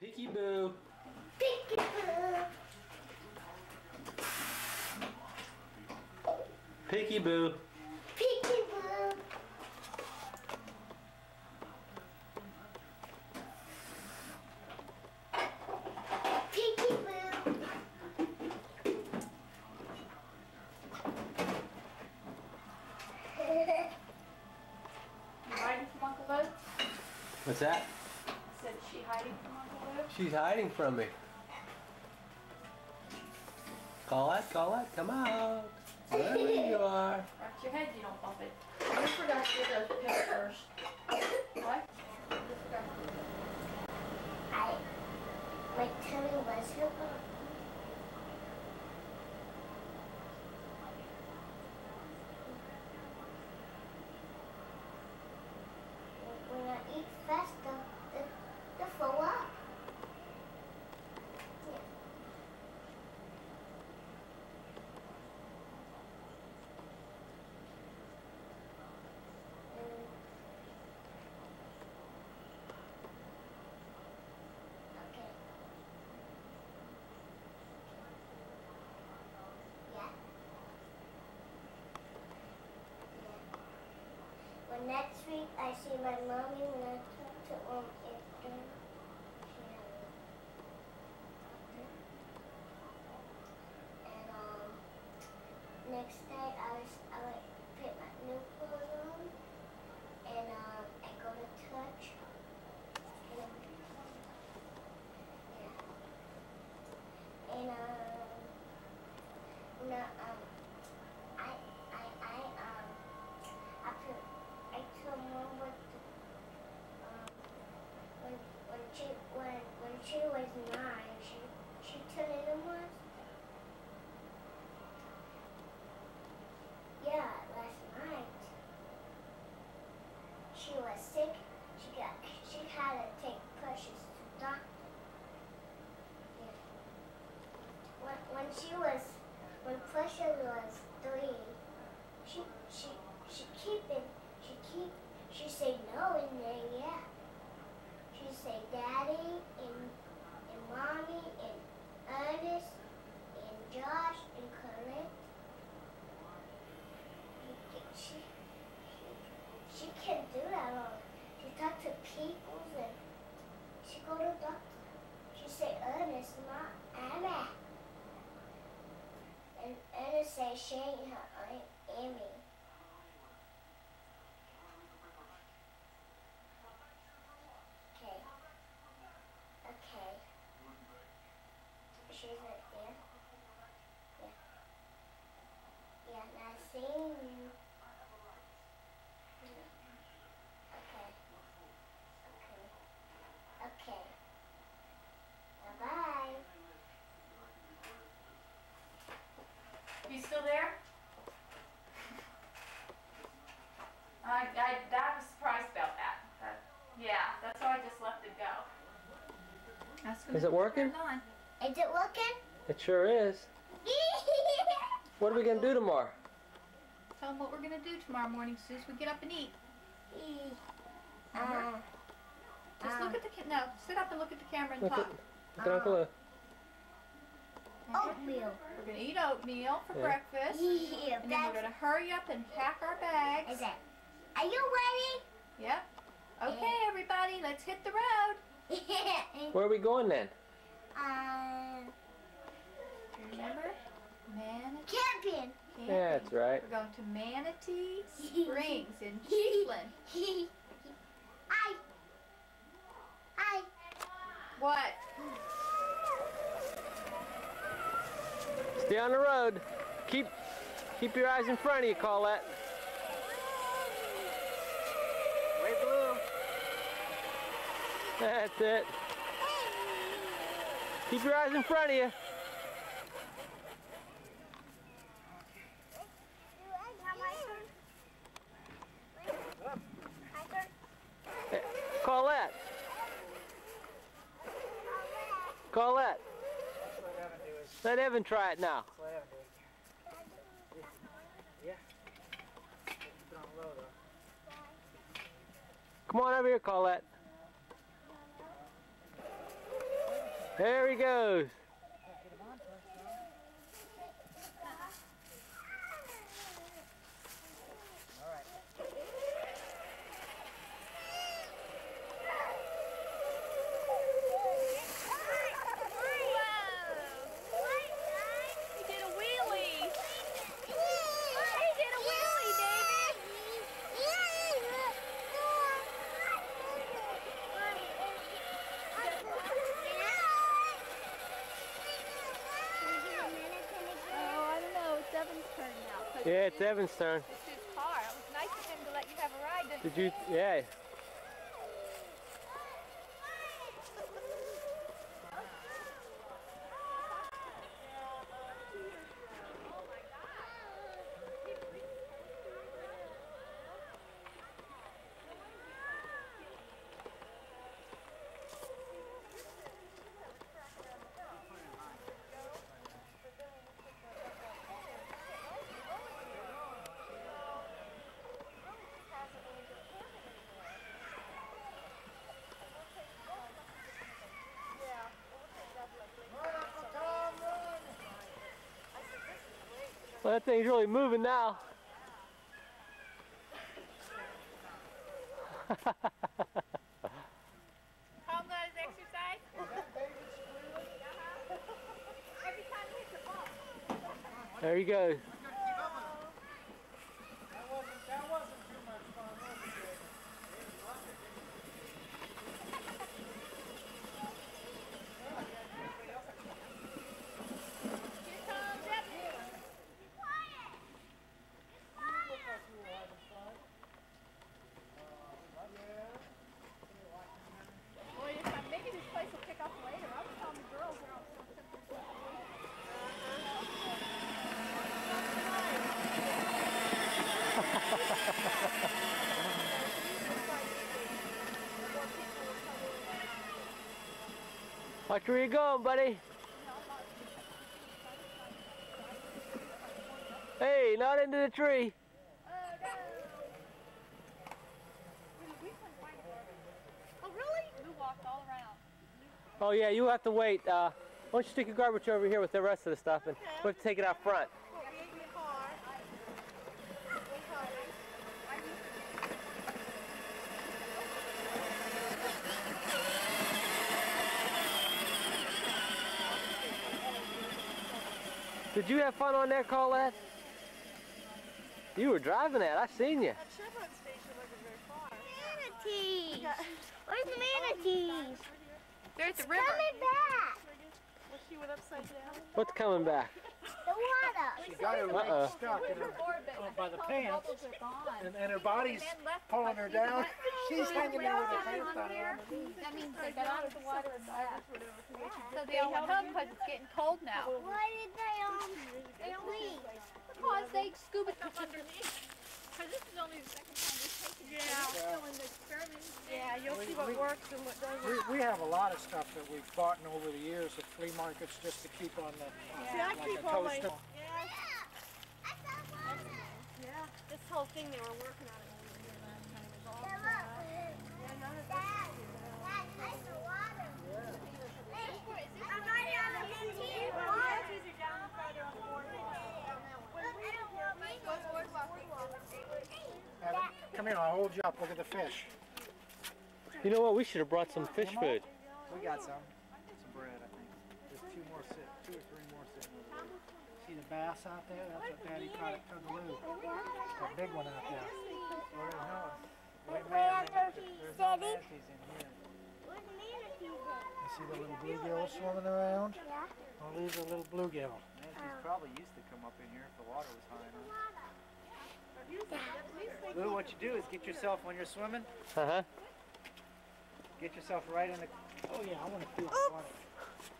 Peeky Boo. Picky Boo. Peeky Boo. Peekaboo. Peekaboo. You hiding from Uncle Luke? What's that? Said is she hiding from Uncle Luke? She's hiding from me. Collette, Collette, come out. There you are. Watch your head, you don't bump it. You forgot to get those pills first. What? You forgot to do I, my tummy was hurt. When I eat faster, the, the full up. Yeah. Mm. Okay. Yeah. Yeah. Well, next week I see my mommy I talk to um after she had a doctor. And um next day I was I like put my new clothes on and um I go to church. And, yeah. And um no um I I I um I put I told mom what to, um when when she when when she was nine she she turned into once. Yeah, last night. She was sick. She got she had to take Precious to the doctor. Yeah. When when she was when Precious was three, she she she keep it she keep she say no and then yeah. She say daddy and and mommy and Ernest and Josh and Corinne. She, she, she can't do that all. She talk to people and she go to doctor. She say Ernest, not Anna. And Ain't her Aunt Amy. Okay. Okay. She's right there. Yeah. Yeah, now seeing you. Yeah. Okay. Okay. Okay. Bye-bye. it. You still there? I, I, I was surprised about that. That- Yeah, that's why I just let it go. That's when Is it working? turned on. Is it working? It sure is. What are we gonna do tomorrow? Tell them what we're gonna do tomorrow morning as soon as we get up and eat. uh, Just look at the ca- no. Sit up and look at the camera and Look at, talk. look at Uncle Lou. oatmeal. We're gonna eat oatmeal for Yeah. breakfast, Yeah, and then we're gonna hurry up and pack our bags. is that. Are you ready? Yep. Okay, everybody, let's hit the road. Ready? Where are we going then? uh, Remember? Manatee. camping. Yeah, that's right. We're going to Manatee Springs in Chiefland. Hi. Hi. What? Stay on the road. Keep keep your eyes in front of you, Collette. That's it. Keep your eyes in front of you. Collette. Collette. Let Evan try it now. Come on over here, Collette. There he goes. Get him on first, though. All right. He did a wheelie. He did a wheelie, David. Oh, I don't know. It's Evan's turn now. 'cause Yeah, it's Evan's turn. It's his car. It was nice of him to let you have a ride. Didn't Did you? Yeah. Well, that thing's really moving now. Tom got his exercise? Every time he hits the ball. there he goes. That wasn't, that wasn't too much fun, was it, David? Here comes Evan. Boy, this time, maybe this place will pick up later. I was telling the girls they're all so simple. Watch where you going, buddy. Hey, not into the tree. Oh, really? Lou walked all around. Oh yeah, you have to wait. Uh, why don't you stick your garbage over here with the rest of the stuff, and we have to take it out front. Did you have fun on there, Collette? You were driving that. I seen you. Manatees! Where's the manatees? They're at the river. Coming back! What's coming back? The water! She got her Uh-oh. leg stuck in her, oh, by the pants, and, and her body's pulling her down. She's hanging there with her pants down. That means they got out of the water and left. So they all went home because it's getting cold now. Why did they um leave? Because they scuba from underneath. Because this is only the second time we've taken it. Yeah. Still in the experiment. Yeah, you'll We- see what we- works and what doesn't. We, we have a lot of stuff that we've bought in over the years at flea markets just to keep on the, See, I like keep a all my, toaster. yeah, I saw water! yeah, this whole thing they were working on it over here last time it was all Dad, dry. look. Yeah, none of this Dad, is here. Dad, I saw water. Hey, I'm right on the manatees. Water. Manatees are down farther on the boardwalk. Look, I don't want my Evan, Come here, I'll hold you up. Look at the fish. You know what? We should have brought some fish food. We got some. Some bread, I think. There's two more sit, two or three more sitting over there. See the bass out there? That's what Daddy caught at Tougaloo. That big one out there. Where the hell? Wait, wait, There's said no manatees in here. Where's the? You see the little bluegill swimming around? Yeah. Well, these are little bluegill. Manatees probably used to come up in here if the water was high enough. Lou, what you do is get yourself when you're swimming, Uh huh. get yourself right in the, Oh yeah, I want to feel the water.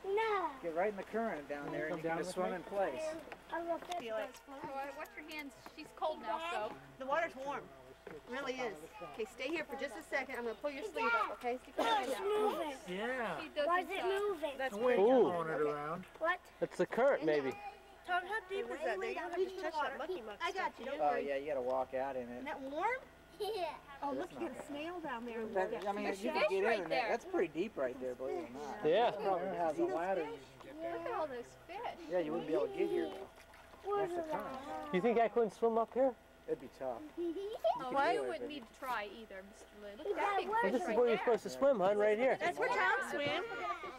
No. get right in the current down there, and you can down just swim me? in place. I will feel Feel it. Watch your hands. She's cold now, so. The water's warm. It really is. Okay, stay here for just a second. I'm gonna pull your sleeve up, okay? Stick your hand It's out. moving. Yeah. Why is it moving? That's The wind Ooh. blowing it around. What? It's the current, maybe. Tom, how deep is that? There? You don't have to touch that mucky muck I got you. Don't Oh yeah, you gotta walk out in it. Isn't that warm? Yeah. Oh, look, you got a snail down there. That, I mean, There's you fish can get right in there. there. That's pretty deep right there, believe it or not. Yeah. Probably has a ladder you can get Look at all those fish. Yeah, you wouldn't be able to get here though. That's the time. You think I couldn't swim up here? It'd be tough. Oh, I wouldn't need to try either, Mr. Lou. Look at that big fish this is right where you're supposed to swim, hon, right here. That's where Tom swim.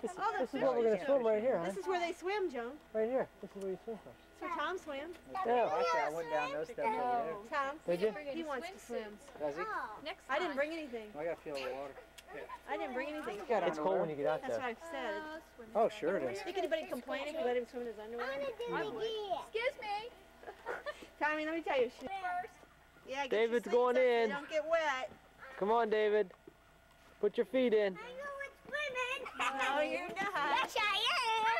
This, Oh, this the is where we're gonna swim right here, huh? This is where they swim, Joan. Right here. This is where you swim from. That's where Tom swam. Yeah. Actually, I went down those steps over there. Tom, Did you? he wants to swim. Does he? Next I didn't bring anything. I gotta feel the water. I didn't bring anything. It's cold when you get out That's there. what I've said. Uh. Oh, sure it is. Think anybody complain if you let him swim in his underwear? I would. Excuse me. Tommy, let me tell you. She, yeah, get David's your going up in. they Don't get wet. Come on, David. Put your feet in. I know it's swimming. No, you're not. Yes, I am.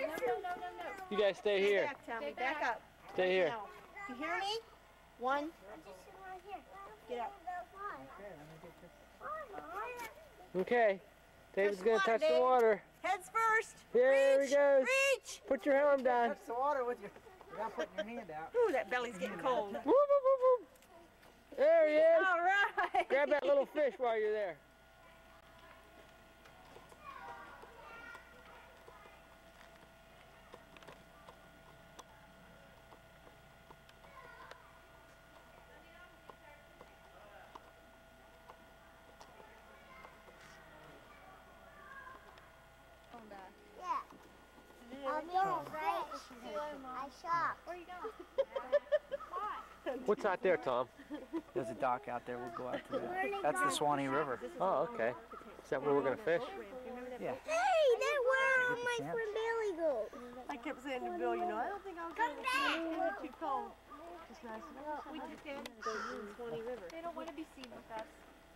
No, no, no, no, no. You guys stay Stay here. back, Tommy. Stay Back back. up. Stay here. Now, you hear me? One. Get up. Okay. David's gonna touch water, the water. Heads first. Here Reach. he goes. Reach. Put your helm down. Touch the water with your, without putting your hand out. Ooh, that belly's getting cold. Whoop, whoop, whoop, whoop. There he is. All right. Grab that little fish while you're there. I'll be right. I shop. Where are you going? What's out there, Tom? There's a dock out there. We'll go out to that. That's the Suwannee River. Oh, okay. Is that where we're gonna fish? Yeah. Hey, that's where all my chance. friend Billy goes. I kept saying to Bill, you know, I don't think I'll go. Come back. It's too cold. It's nice. We just can't go to the Suwannee River. They don't want to be seen with us.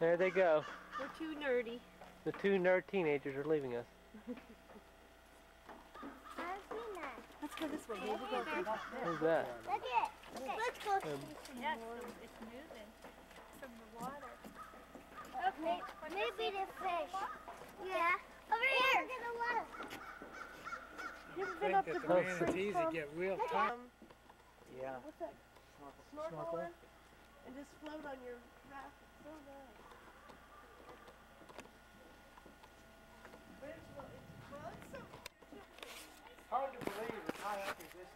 There they go. We're too nerdy. The two nerd teenagers are leaving us. I've seen that. Let's go this way. We'll go from back there. Who's that? Look it. Let's go. Yes, it's moving from the water. Maybe, maybe the fish. Yeah. Over here. Look at the water. You ever been up the the manatees that get real tight. um, Yeah. what's that? Snorkel one? And just float on your raft. It's so nice. But it's, well, it's, well, it's so Hard to believe as high up as this is, that this is underwater. Let me do it. Let me do it. Where's Mr. Manatee? We'll stay right here and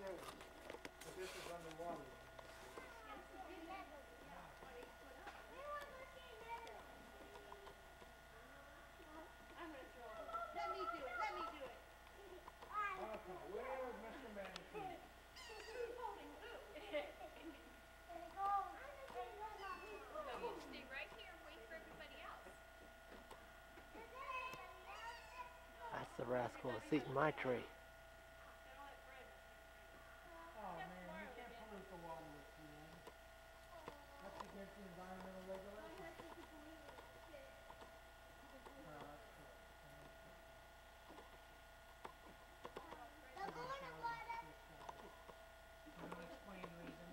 That's the rascal that's eating my tree. Oh man, you can't pollute the water with you. That's against the environmental regulations. No, that's correct. Unexplained reason.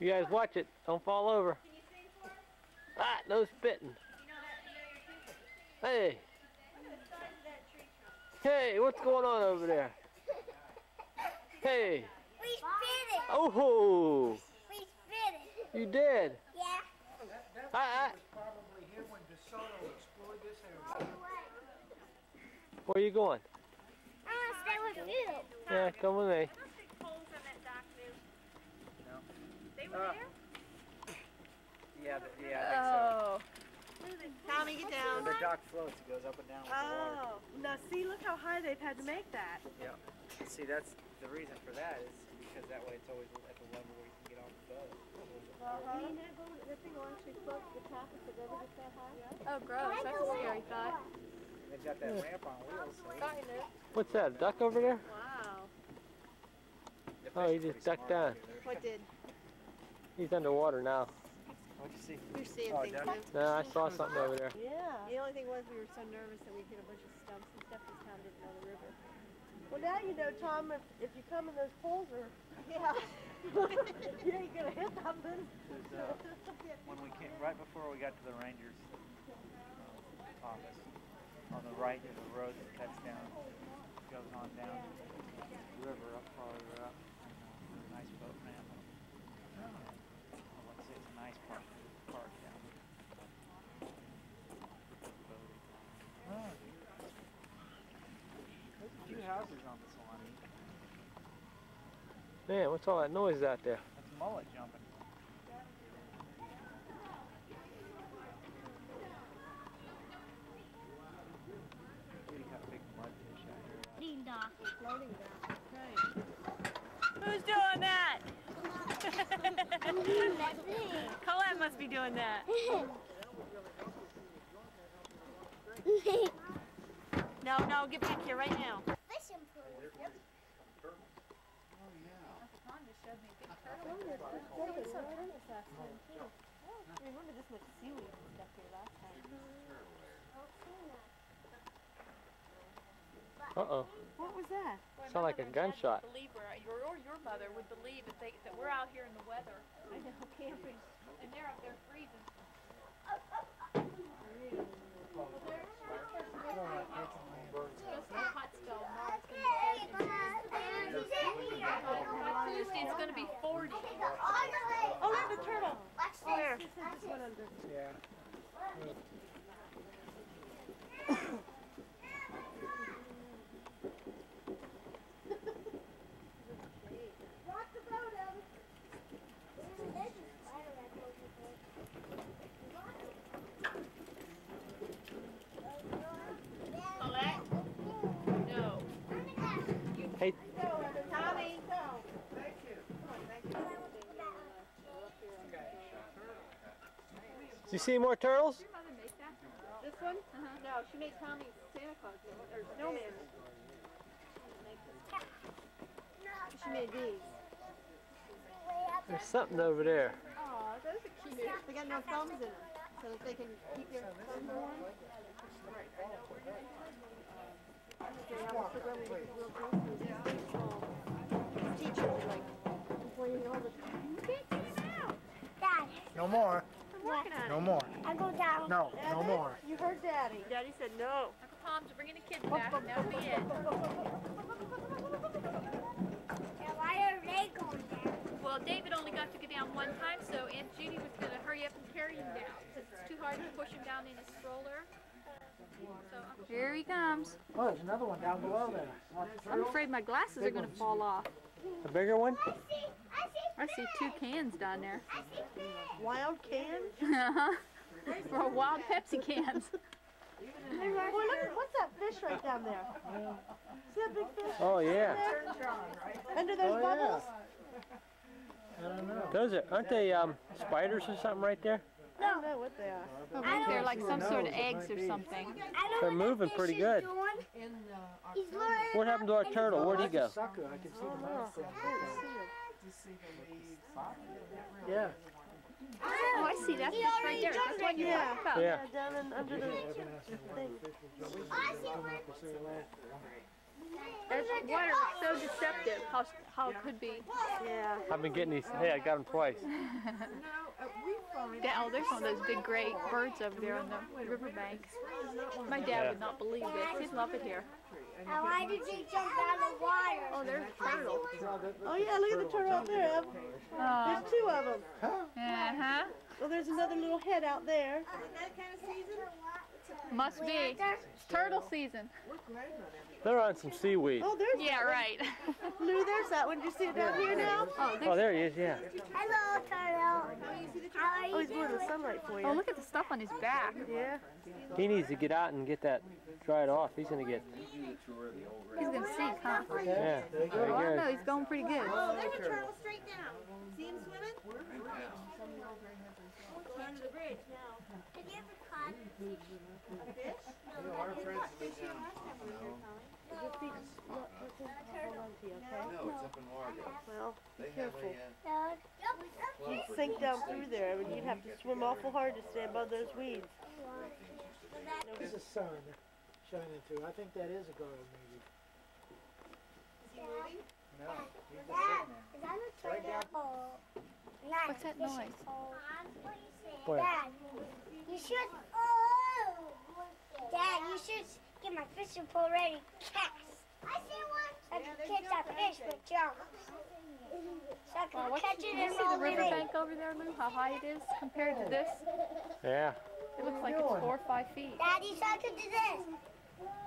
You guys watch it. Don't fall over. Ah, no spitting. Hey. Hey, what's going on over there? Hey. We spit it. Oh, We spit it. you did. Yeah. That, that I, I, probably here when DeSoto explored this area. where are you going? I want to stay with you. Yeah, come with me. They were Uh, there? Yeah, the, yeah, Oh. Tommy, get down. The dock floats. It goes up and down with the water. Oh, now see, look how high they've had to make that. Yeah. See, that's the reason for that is because that way it's always at the level where you can get off the boat. Oh, gross. That's a scary thought. They've got that ramp on wheels. So What's that? A duck over there? Wow. the Oh, fish he just ducked smart down. What did? He's underwater now. What'd you see? You're seeing Oh, things, duck. No, I saw something over there. Yeah. The only thing was we were so nervous that we'd hit a bunch of stumps and Shepherdstown didn't know the river. Well, now you know, Tom, if, if you come in those poles are, Yeah. you ain't gonna hit something. There's, uh, when we came, right before we got to the Rangers uh, office, on the right there's a road that cuts down, goes on down the river up farther up, and uh, there's a nice boat ramp. And, well, let's say it's a nice park, park down there. Oh. There's a few houses on this one. Man, what's all that noise out there? That's mullet jumping. We got a big mudfish out here. Ding dong. Floating down. Who's doing that? Collette must be doing that. No, no, get back here right now. Fishing pool. I remember this much seaweed and stuff here last time. Uh-oh. What was that? Sound like a gunshot. Believe where your or your mother would believe that they that we're out here in the weather I know, camping. and they're up there freezing. Just a hot spell. By Tuesday it's gonna be 40. Oh, look, the turtle. Watch this. Where? Watch This this. one under. Yeah. Rock the boat, Elvis. There's a spider web over there. Collette? No. Hey, Tommy. did you see more turtles? Your mother make that? This one? Uh-huh. No, she made Tommy Santa Claus, or snowman. She made these. There's something over there. Aw, those are cute. They got no thumbs in them, so that they can keep their thumbs warm. They always put them in little groceries. Teachers are like complaining all the time. You can't get it out. Dad, No more. I'm working on it. No more. I go down. No, no more. You heard Daddy. Daddy said no. Uncle Tom's bringing the kids back and that'll be it. Now, why are they going down? Well, David only got to go down one time, so Aunt Judy was going to hurry up and carry him down because it's too hard to push him down in his stroller. So Uncle here he comes. Oh, there's another one down below there. I'm afraid my glasses are going to fall off. A bigger one? I see, I see I see two cans down there. I see fish. Wild cans? Uh-huh. For wild Pepsi cans. Boy, look, at- what's that fish right down there? See that big fish? Oh, yeah. Under those Oh, bubbles? I don't know. Those are, aren't they um, spiders or something right there? No. I don't know what they are. I think they're like some sort of eggs or something. I know They're moving the pretty good. doing. What happened to our turtle? Where'd he go? Sucker, I can see the mouth. Yeah. Yeah. Oh, I see that fish right there. That's what you're Yeah. talking about. Yeah. Yeah, down in, under the thing. Oh, I see one. That water is so deceptive. How how it could be. Yeah. I've been getting these. Hey, I got them twice. Yeah, oh, there's one of those big gray birds over there on the riverbank. My dad Yeah. would not believe it. He'd love it here. Now, why did you jump out of the water? Oh, there's a turtle. Oh yeah, look at the turtle out there. Ev. Oh, There's two of them. uh-huh. Well, there's another little head out there. Must be. It's turtle season. They're on some seaweed. Oh, there's Yeah, right. Lou. There's that one. Do you see it down here now? Oh, Oh, there he is, yeah. Hello, turtle. How are Oh, you he's blowing the sunlight for you. oh, look at the stuff on his back. Yeah. He needs to get out and get that dried off. He's going to get, He's gonna sink, huh? yeah. There he Oh, goes. no, he's going pretty good. Oh, there's a turtle straight down. See him swimming? Under the bridge now. Did you ever caught Fish? Your feet not, not hold on to you, okay? No, it's up in Largo. Well, be careful. a, the? You'd sink down through there. I mean, you'd have to swim awful hard to stay above those weeds. This a sun. shining through. I think that is a guard maybe. No, he's just Dad, sitting there. is that a Right down- toilet bowl? Not What's that noise? pole. Where? Dad, you should. Oh, Dad, you should get my fishing pole ready to cast. I see one. So I can catch that fish with jump. So I can Well, what, catch you it see and the roll it in. riverbank over there, Lou? How high it is compared to this? Yeah. It looks like it's four or five feet. Daddy, so I can do this.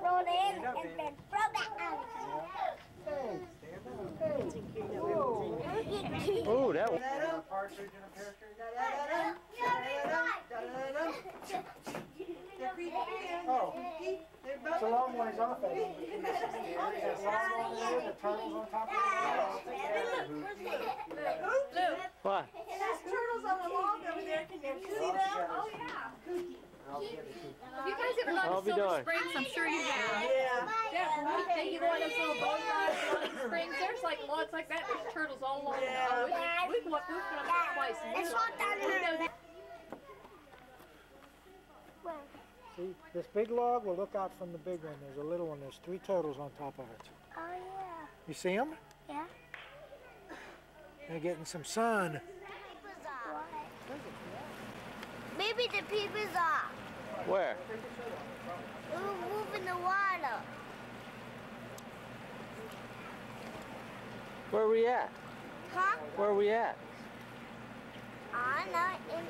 Roll it in and then throw that out. Ooh, that was. Partridge and a pear tree? Oh, it's a long ways off of it. That log there, the turtles on top of it. What? There's turtles on the log over there. Can you see them? Oh, yeah. Have you guys ever gone to Silver. Springs? I'm sure you have. Yeah. Yeah, you go on those little boat rides in springs, there's like logs like that, there's turtles all along. Yeah. Oh, we, we've, we've been up there twice. and Let's we- walk down we know there. See, this big log, we'll look out from the big one. There's a little one. There's three turtles on top of it. Oh, yeah. You see them? Yeah. They're getting some sun. Maybe the peepers off. Where? We were moving the water. Where are we at? Huh? Where are we at? I know, in,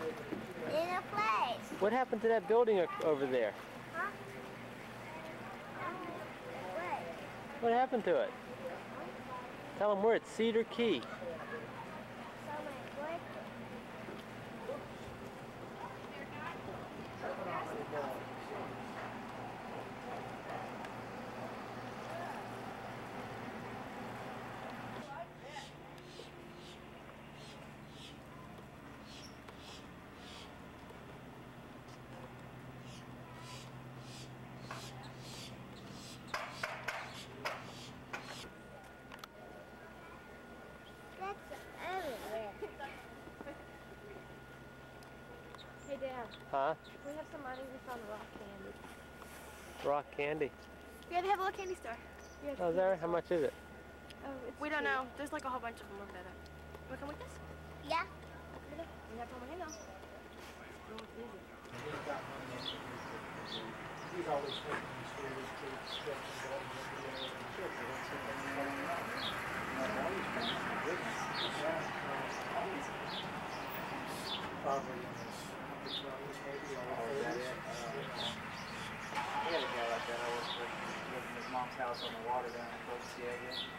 in a place. What happened to that building over there? Huh? Um, Wait. What happened to it? Tell them we're at Cedar Key. So my boy. That's everywhere. Hey, Dad, Huh? we have some money. We found rock candy. Rock candy. Yeah, they have a little candy store. Yeah, Oh, there? How much is it? Oh, we don't know. There's like a whole bunch of them over there. You want to come with us? Yeah. We have money now. He's always taking these stories to stretch Probably in his upper twenties, maybe, or Oh, is that thirties. it? I had a guy like that. I worked with, lived in his mom's house on the water down in Golden Diego.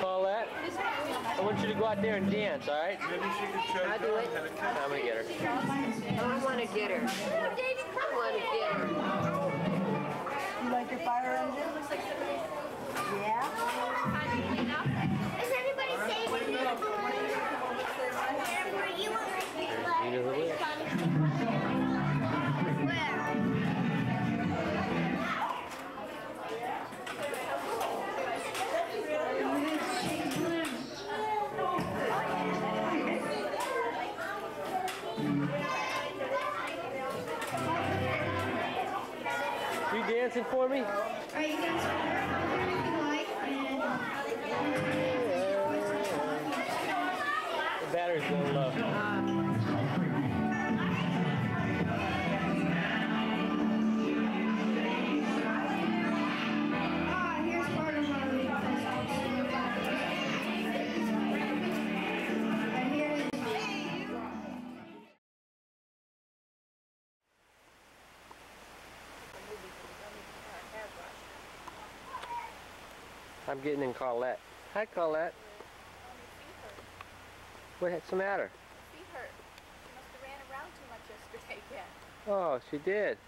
Paulette, I want you to go out there and dance, all right? I'll do it. I'm gonna get her. I want to get her. For me? The battery's a little low. I'm getting in Collette. Hi, Collette. What's the matter? Hurt. She must have ran around too much yesterday again. Oh, she did.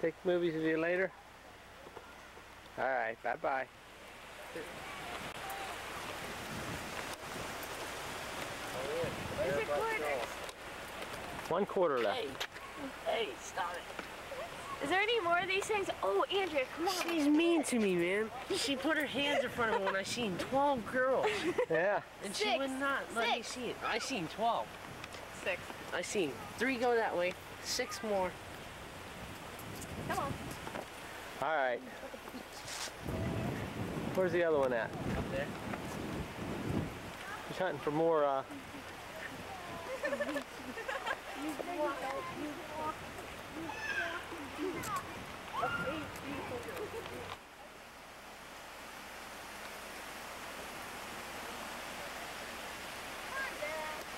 Take movies with you later. All right, bye-bye. Where's your quarters? One quarter left. Hey, hey, stop it. Is there any more of these things? Oh, Andrea, come on. She's mean to me, man. She put her hands in front of me when I seen 12 girls. Yeah. And she would not let me see it. I seen 12. Six. I seen three go that way, six more. Come on. Alright. Where's the other one at? Up there. He's hunting for more, uh...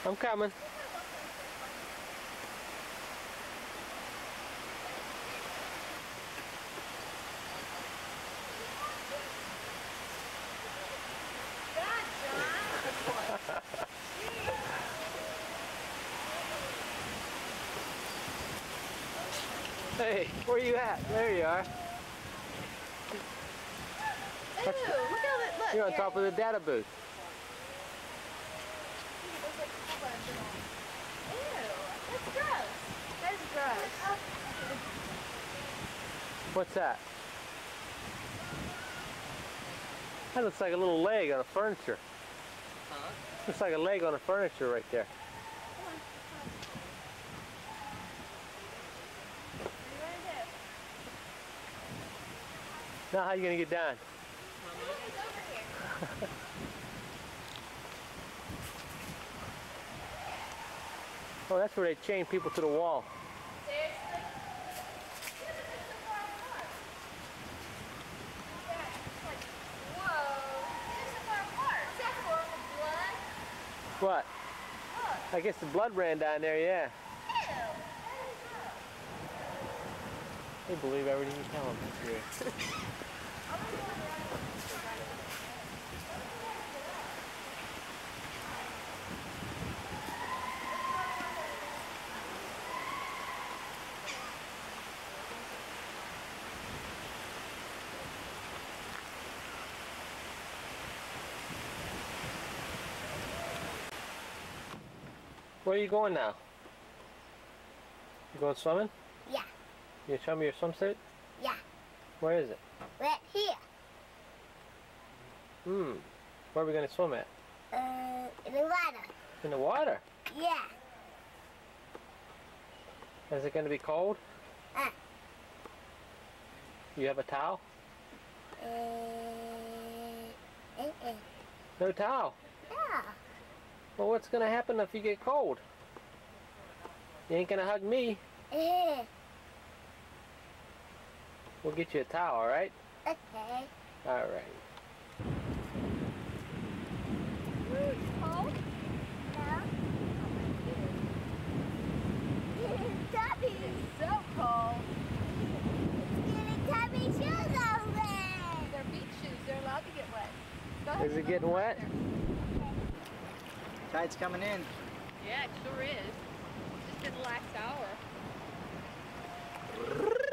I'm coming. Hey, where you at? There you are. Ooh, look at that. Look. You're on here. top of the data booth. Ew, that's gross. That's gross. What's that? That looks like a little leg on a furniture. Huh? Looks like a leg on a furniture right there. What do you want to do? Now how are you gonna get down? It's over here. Oh, that's where they chain people to the wall. Seriously? Look at this so far apart. Yeah, it's like, whoa. They're so far apart. Is that horrible blood? What? Look. I guess the blood ran down there, yeah. Ew. That is gross. They believe everything you tell them. Where are you going now? You going swimming? You show me your swimsuit? Yeah. Where is it? Right here. Hmm. Where are we going to swim at? Uh, in the water. In the water? Yeah. Is it going to be cold? Uh. You have a towel? Uh, uh, uh. No towel. Yeah. Well, what's going to happen if you get cold? You ain't going to hug me. Uh, We'll get you a towel, all right? okay. All right. Cold? No. Tubby. So cold. Getting tubby shoes open. They're beach shoes. They're allowed to get wet. Ahead. Is it getting wet? Tide's coming in. Yeah, it sure is. Just in the last hour.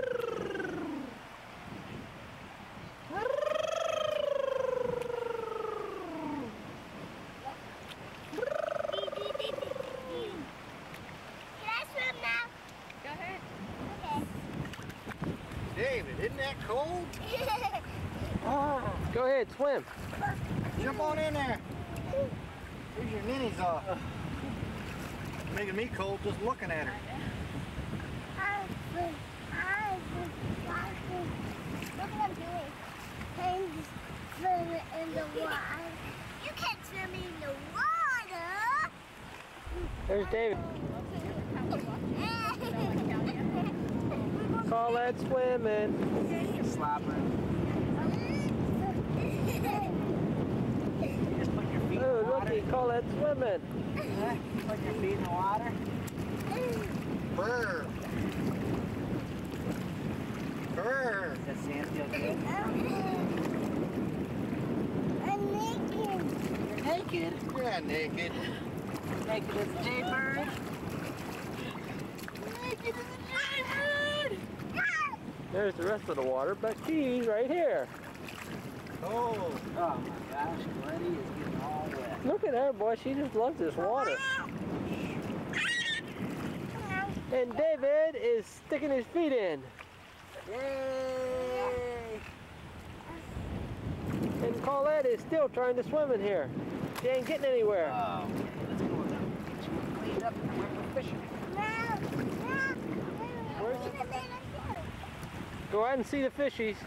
Can I swim now? Go ahead. David, isn't that cold? Okay. Go ahead, swim. Jump on in there. Here's your ninnies off. Making me cold just looking at her. Look what I'm doing. I'm just swimming in the water. You can't swim in the water. There's David. Call that swimming. Slobbering. Just put your feet in Oh, the look, water. You call that swimming. Huh? Put your feet in the water. Brr. Brr. Does that sand feel good? I'm naked. You're naked. You're not naked. Naked as a jaybird. Naked as a jaybird. There's the rest of the water, but she's right here. Oh, oh my gosh, Glenny is getting all wet. Look at her, boy. She just loves this water. And David is sticking his feet in. Yay! And Collette is still trying to swim in here. She ain't getting anywhere. Oh, okay, let's go now. Get you cleaned up and went for fishing. Go ahead and see the fishies.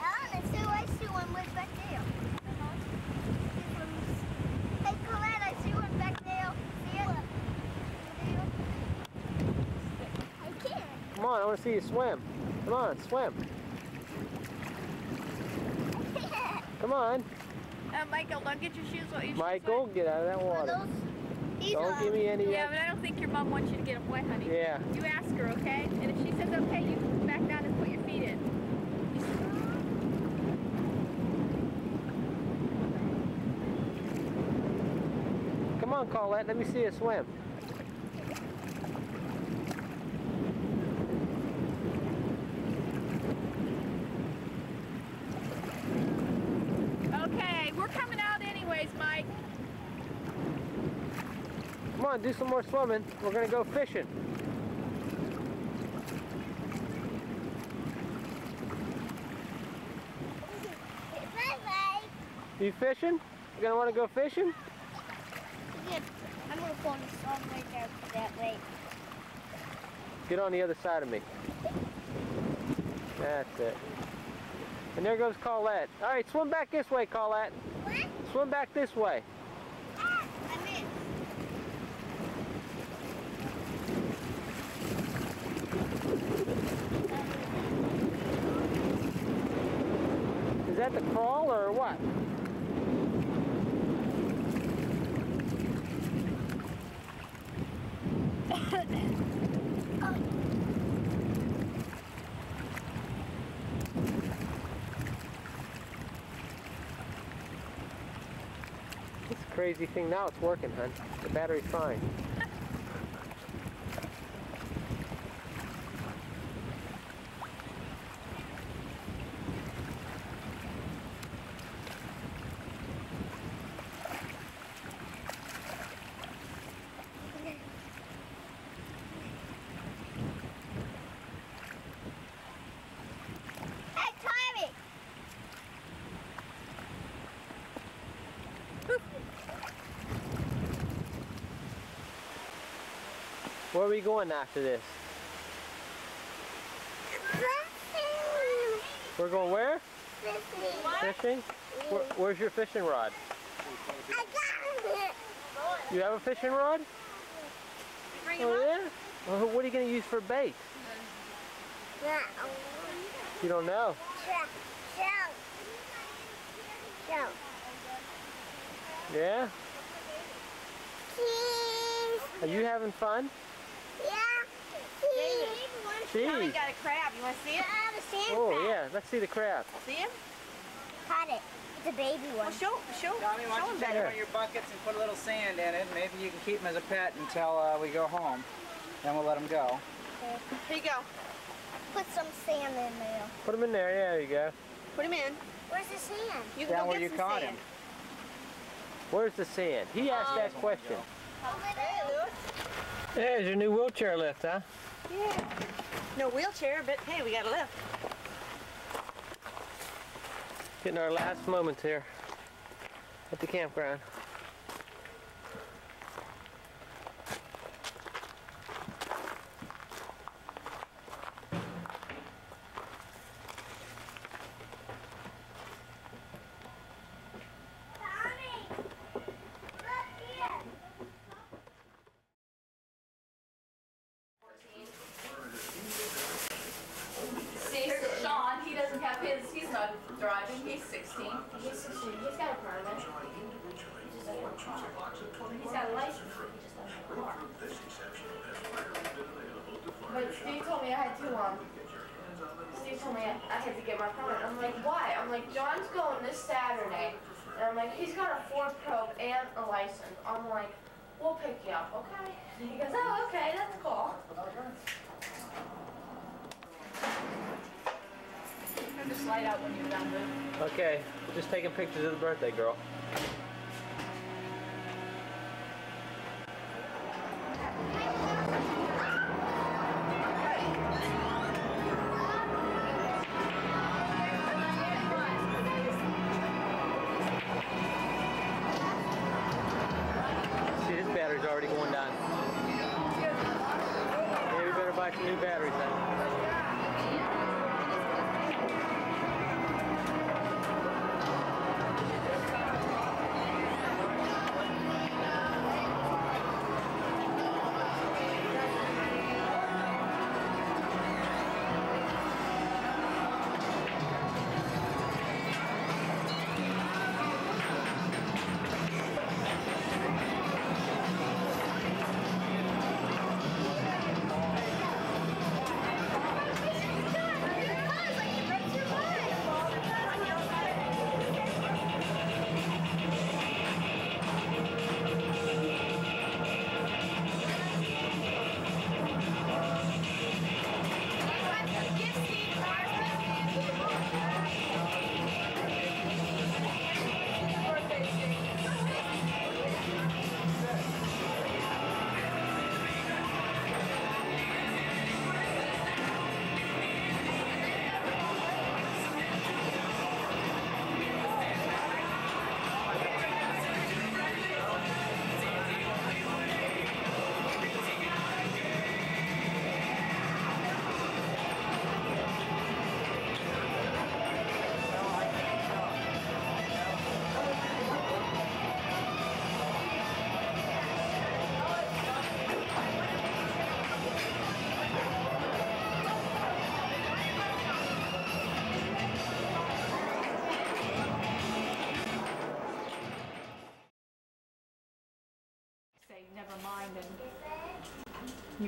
Alan, I see, I see one way back there. Hey, Collette, I see one back there. See it? I can't. Come on, I want to see you swim. Come on, swim. Come on. Uh, Michael, don't get your shoes wet. You should Michael, swim. get out of that water. These Don't are- give me any Yeah, but I don't think your mom wants you to get them wet, honey. Yeah. You ask her, okay? And if she says okay, you back down and put your feet in. Come on, Collette, let me see you swim. Okay, we're coming out anyways, Mike. Come on, do some more swimming. We're gonna go fishing. You fishing? You gonna want to go fishing? Good. I'm gonna go on the song right there that way. Get on the other side of me. That's it. And there goes Collette. All right, swim back this way, Collette. What? Swim back this way. Ah, I missed. Is that the crawl or what? This crazy thing now it's working, hun. The battery's fine. Hey, Tommy! Where are we going after this? We're going where? Fishing? Where, where's your fishing rod? I got it. You have a fishing rod? Bring Oh yeah? Well, what are you going to use for bait? You don't know. Yeah? Are you having fun? Tommy got a crab. You want to see it? Oh yeah, let's see the crab. See him? Caught it. It's a baby one. Well, show, show, Tommy, why show don't him you take better. one of your buckets and put a little sand in it? Maybe you can keep him as a pet until uh, we go home. Then we'll let him go. Here you go. Put some sand in there. Put him in there. Yeah, there you go. Put him in. Where's the sand? You can Down go where get you some caught sand. him. Where's the sand? He asked that question. Hey, Lewis. There's your new wheelchair lift, huh? Yeah. No wheelchair, but hey, we got a lift. Getting our last moments here at the campground. And I'm like, he's got a Ford probe and a license. I'm like, We'll pick you up, okay? And he goes, oh, okay, that's cool. Just slide out when you're done, dude. Okay, just taking pictures of the birthday girl. See,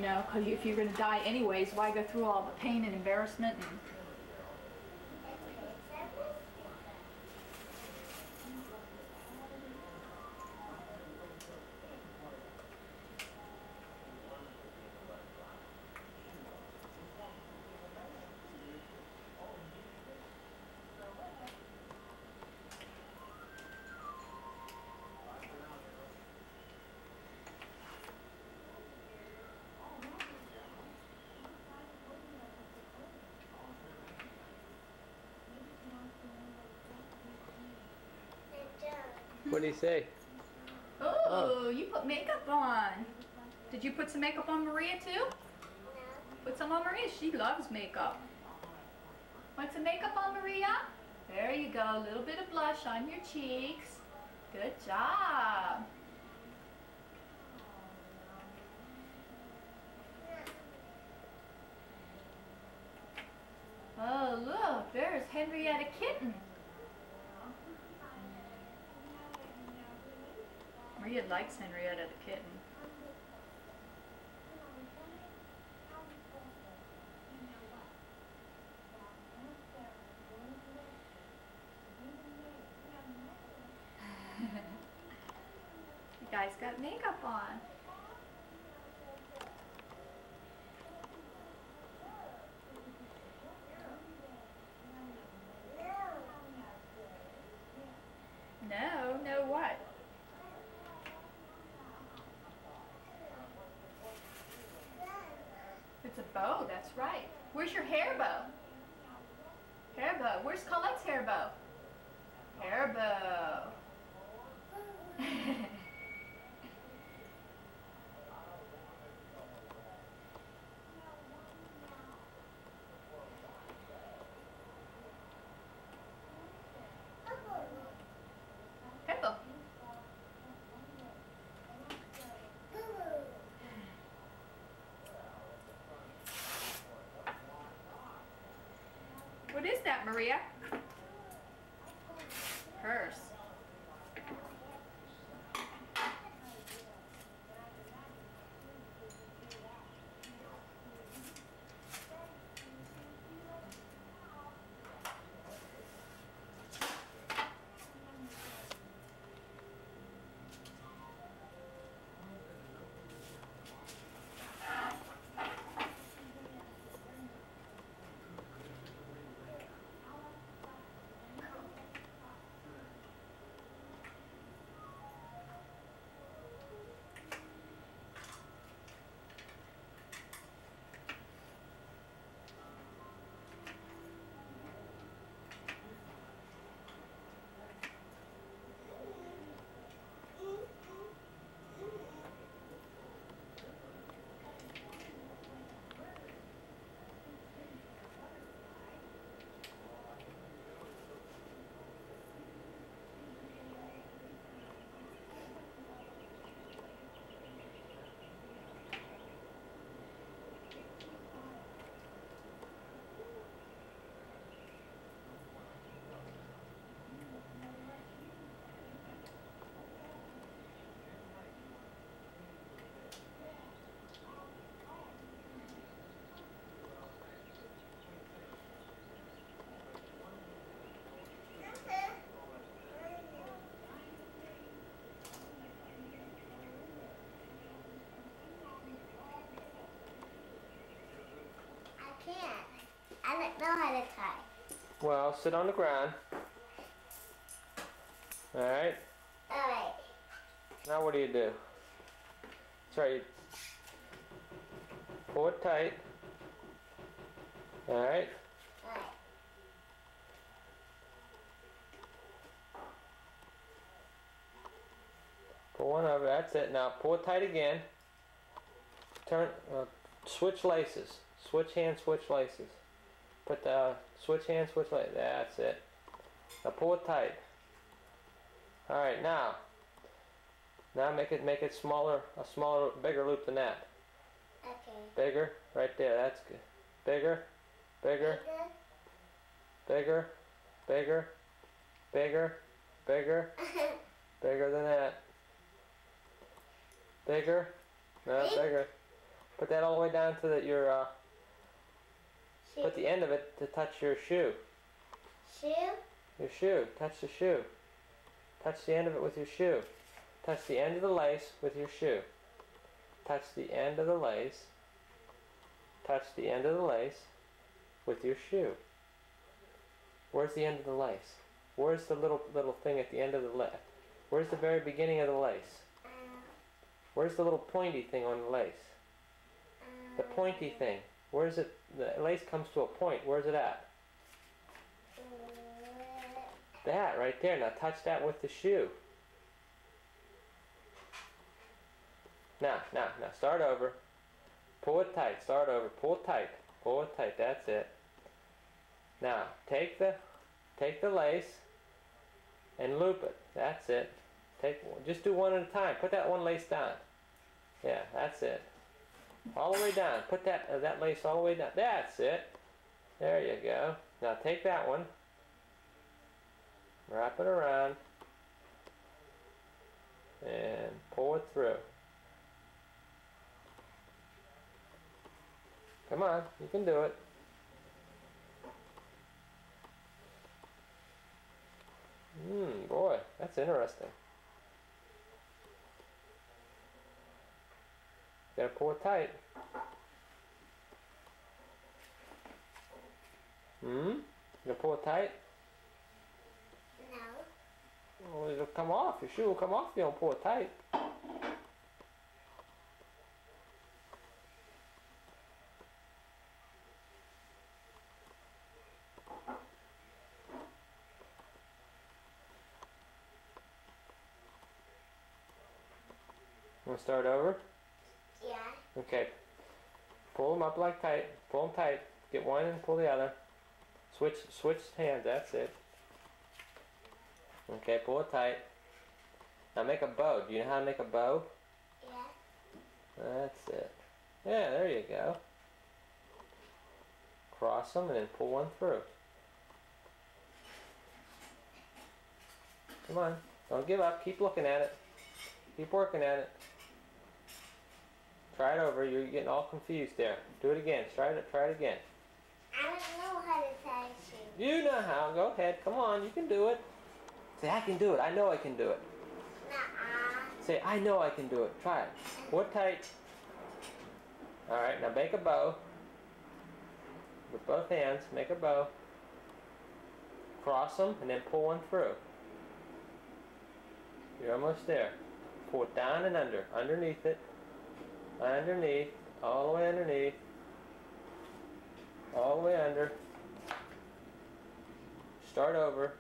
know, 'cause if you're gonna die anyways, why go through all the pain and embarrassment and What do you say? Oh, oh, you put makeup on. Did you put some makeup on Maria too? Put some on Maria. She loves makeup. Want some makeup on Maria? There you go. A little bit of blush on your cheeks. Good job. Oh, look. There's Henrietta Kitten. Maria likes Henrietta the kitten. you guys got makeup on. No, no what? It's a bow, that's right. Where's your hair bow? Hair bow. Where's Collette's hair bow? Hair bow. hair bow. What is that, Maria? I don't know how to tie. Well, sit on the ground. Alright, Alright. now what do you do? Sorry, you pull it tight. Alright, Alright. pull one over, that's it. Now pull it tight again. Turn, uh, switch laces. Switch hand, switch laces. Put the, switch hand, switch laces. That's it. Now pull it tight. Alright, now. Now make it, make it smaller, a smaller, bigger loop than that. Okay. Bigger, right there, that's good. Bigger, bigger, bigger, bigger, bigger, bigger, bigger than that. Bigger, no, bigger. Put that all the way down to the, your, uh, Shoe. put the end of it to touch your shoe. Shoe. Your shoe, touch the shoe. Touch the end of it with your shoe. Touch the end of the lace with your shoe. Touch the end of the lace. Touch the end of the lace with your shoe. Where's the end of the lace? Where's the little little thing at the end of the lace? Where's the very beginning of the lace? Uh, Where's the little pointy thing on the lace? The pointy thing. Where's it? The lace comes to a point. Where's it at? That right there. Now touch that with the shoe. Now, now, now start over. Pull it tight. Start over. Pull tight. Pull it tight. That's it. Now take the take the lace and loop it. That's it. Take just do one at a time. Put that one lace down. Yeah, that's it. All the way down. Put that uh, that lace all the way down. That's it. There you go. Now take that one. Wrap it around. And pull it through. Come on, you can do it. Hmm, boy, that's interesting. Gotta pull it tight. Hmm? You pull it tight? no. Well, it'll come off. Your shoe will come off if you don't pull it tight. Want to start over? Okay. Pull them up like tight. Pull them tight. Get one and pull the other. Switch switch hands. That's it. Okay, pull it tight. Now make a bow. Do you know how to make a bow? Yeah. That's it. Yeah, there you go. Cross them and then pull one through. Come on. Don't give up. Keep looking at it. Keep working at it. Try it over. You're getting all confused there. Do it again. Try it. Try it again. I don't know how to tie shoes. You know how. Go ahead. Come on. You can do it. Say, I can do it. I know I can do it. Nuh-uh. Say, I know I can do it. Try it. It tight. Alright, now make a bow. With both hands, make a bow. Cross them and then pull one through. You're almost there. Pull it down and under. Underneath it. Underneath. All the way underneath. All the way under. Start over.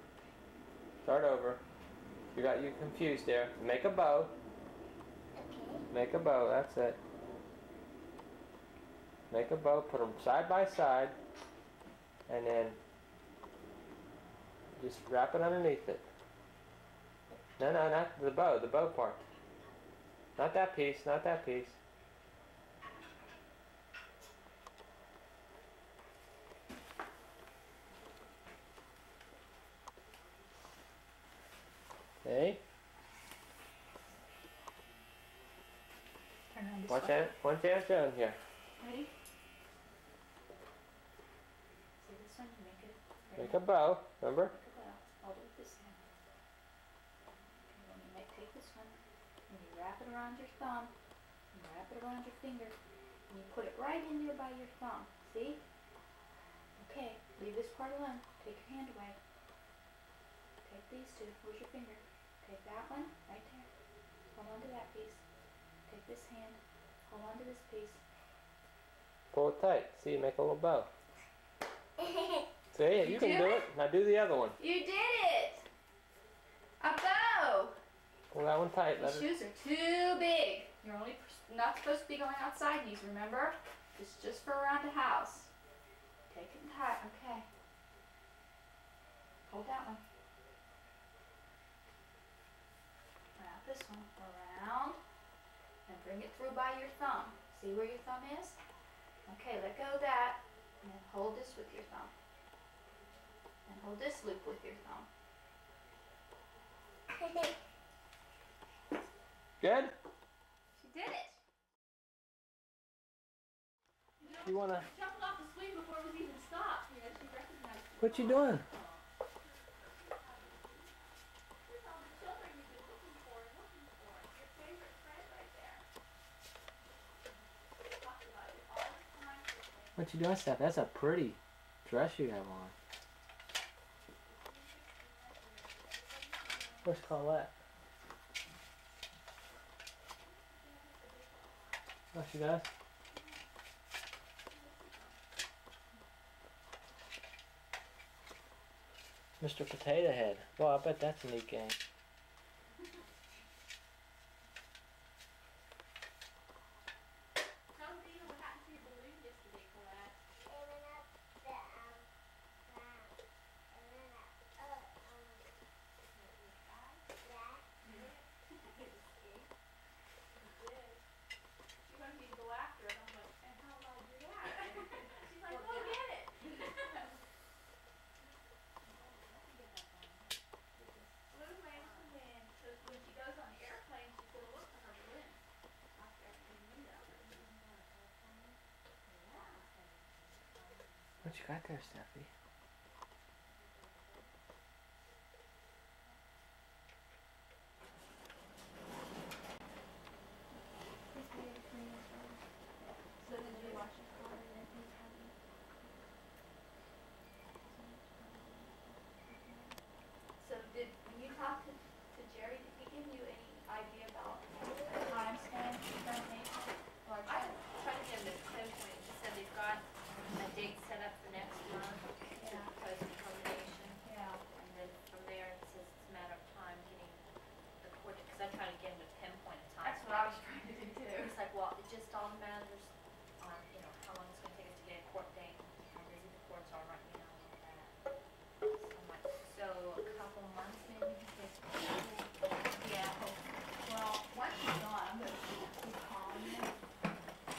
Start over. You got you confused there. Make a bow. Okay. Make a bow, that's it. Make a bow, put them side by side, and then just wrap it underneath it. No, no, not the bow, the bow part. Not that piece, not that piece. Okay, Turn around this watch out, watch out down here. Ready? See this one? You make it. Make a bow, remember? Make a bow. Hold it with this hand. Okay, then you take this one and you wrap it around your thumb. And wrap it around your finger. And you put it right in there by your thumb. See? Okay, leave this part alone. Take your hand away. Take these two. Where's your finger? Take that one right there. Hold on to that piece. Take this hand. Hold on to this piece. Pull it tight. See, you make a little bow. See, you, You can do it? it. Now do the other one. You did it! A bow! Pull that one tight. It. shoes are too big. You're only not supposed to be going outside these, remember? It's just for around the house. Take it tight, okay. Hold that one. Wrap this one around bring it through by your thumb. See where your thumb is? Okay, let go of that and then hold this with your thumb. And hold this loop with your thumb. Good. She did it! You wanna? jumped off the swing before it was even stopped. You know, she recognized What you doing? What you doing, Steph? That's a pretty dress you have on. What's Collette? Oh, she does? Mr. Potato Head. Well, I bet that's a neat game. Tell Dina what happened to your balloon yesterday, Collette. It went up the um ground. It went up uh um yeah. She wanted me to go after it. I'm like, and how do I do that? She's like, go get it. Balloon lands the wind. So when she goes on the airplane, she's gonna look for her balloon. After everything window. What you got there, Steffi? So did you watch it? So did, when you talked to, to Jerry, did he give you any idea about time span determination? Or I tried to get him to pinpoint, he said they've got a date set up for next month, Yeah. because of termination. Yeah. And then from there, it says it's a matter of time getting the court, because I tried to get him to pinpoint a time. That's what I was trying to do too. He's like, well, it just all matters on, you know, how long it's gonna take us to get a court date, how busy the courts are right now and all that. So I'm like, so a couple months maybe, he says, yeah, Well, once he's gone, I'm gonna keep keep calling him.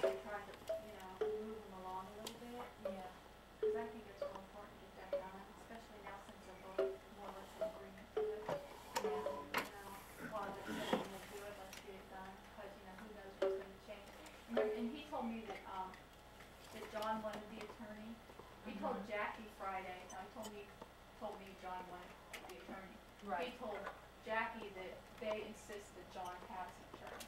and Try to, you know, move him along a little bit. Yeah. Cause I think it's real important to get that done, especially now since they're both more or less in agreement to it. Yeah. You know, while they're saying we'll do it, let's get it done, cause you know, who knows what's gonna change. And, he told me that, um, that John wanted the attorney. He told Jackie Friday, now he told me, told me John wanted the attorney. He told Jackie that they insist that John has an attorney.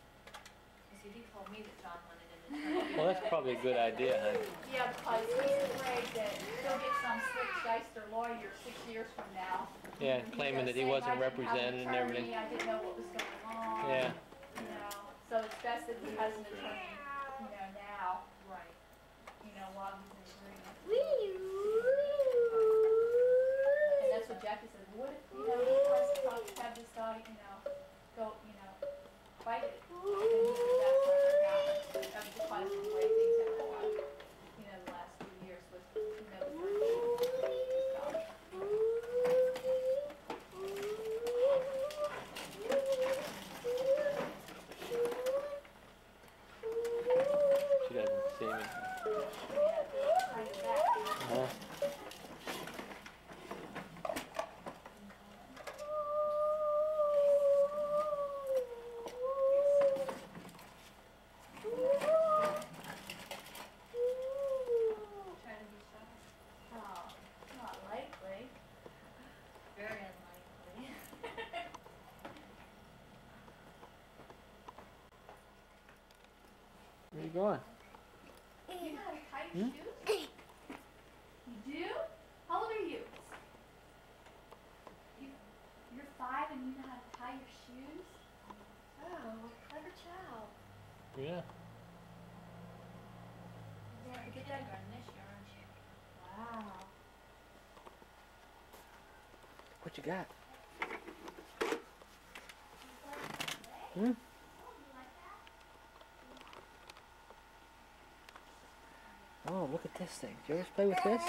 you see, he told me that John wanted an attorney. Well, that's probably a good idea, honey. Yeah, because he's afraid that he'll get some slick shyster lawyer six years from now. Yeah, and claiming gonna that he wasn't didn't have an represented and everything. attorney, I didn't know what was going on. Yeah. You know, so it's best that he has an attorney, you know, now, Right. While he's in agreement. Wee And that's what Jackie said, what if, you know, he tries to talk, have this guy, you know, go, you know, fight it. And that's not gonna happen. That was the way things have gone, you know, the last few years with, you know, the stuff. She doesn't see me. Kind of that. Huh? Trying to be shy. Oh, not likely. Very unlikely. Where you going? You know how to tie Hmm? your shoes? You do? shoes? Oh, clever child. Yeah. You're good at this year, aren't you? Wow. What you got? Hmm? Oh, look at this thing. Do you ever play with this?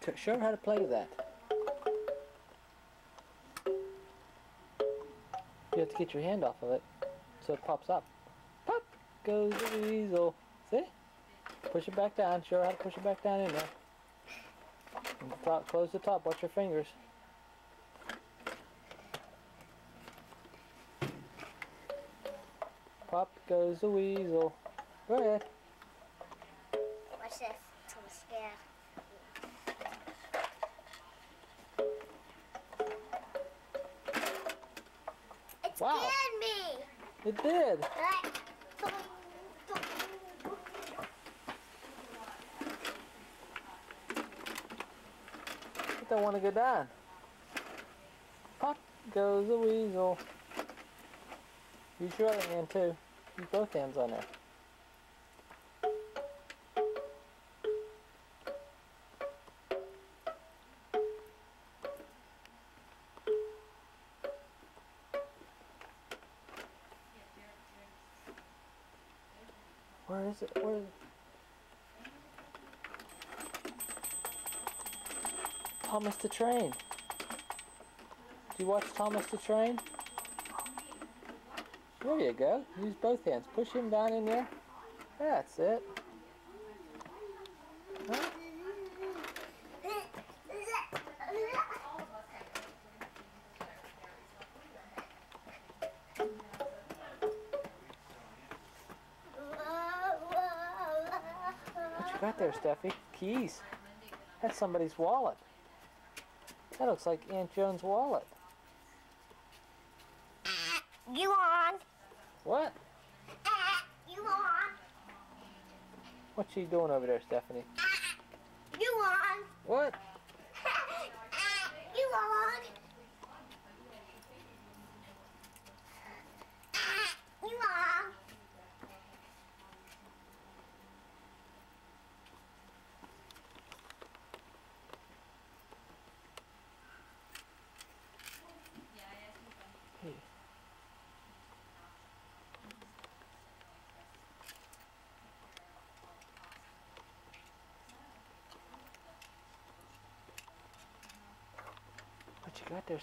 T- Show her how to play with that. You have to get your hand off of it so it pops up. Pop goes the weasel. See? Push it back down. Show how to push it back down in there. And close the top. Watch your fingers. Pop goes the weasel. Go ahead. Did. Don't want to go down. Pop goes the weasel. Use your other hand too. Use both hands on there. Thomas the Train. Do you watch Thomas the Train? There you go. Use both hands. Push him down in there. That's it. What you got there, Steffi? Keys. That's somebody's wallet. That looks like Aunt Joan's wallet. you on? What? You on? What's she doing over there, Stephanie? You on? What? You on? You on?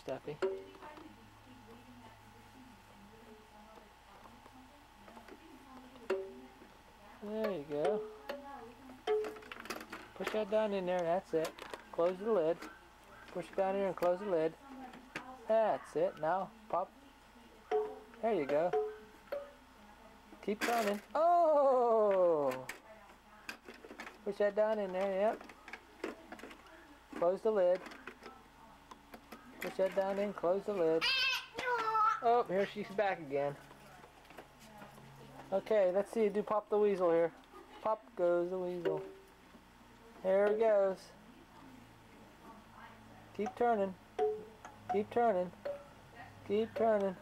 Got there? There you go. Push that down in there, that's it. Close the lid. Push it down here and close the lid. That's it. Now, pop. There you go. Keep turning. Oh! Push that down in there, yep. Close the lid. Push that down in, close the lid. Oh, here she's back again. Okay, let's see you do Pop the Weasel here. Pop goes the weasel. There it goes. Keep turning. Keep turning. Keep turning.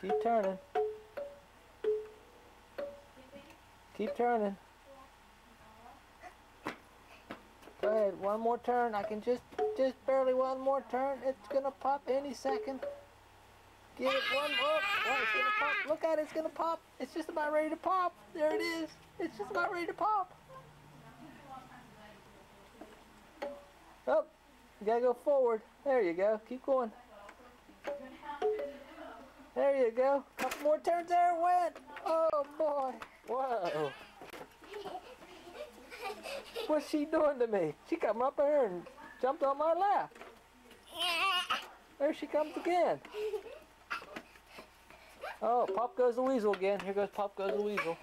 Keep turning. Keep turning. Go ahead, one more turn. I can just, just barely one more turn. It's gonna pop any second. Get it one more. Oh, it's gonna pop. Look at it, it's gonna pop. It's just about ready to pop. There it is. It's just about ready to pop. Oh, you gotta go forward. There you go. Keep going. There you go. Couple more turns there it went. Oh boy. Whoa. What's she doing to me? She come up here and jumped on my lap. There she comes again. Oh, Pop goes the weasel again. Here goes Pop goes the weasel.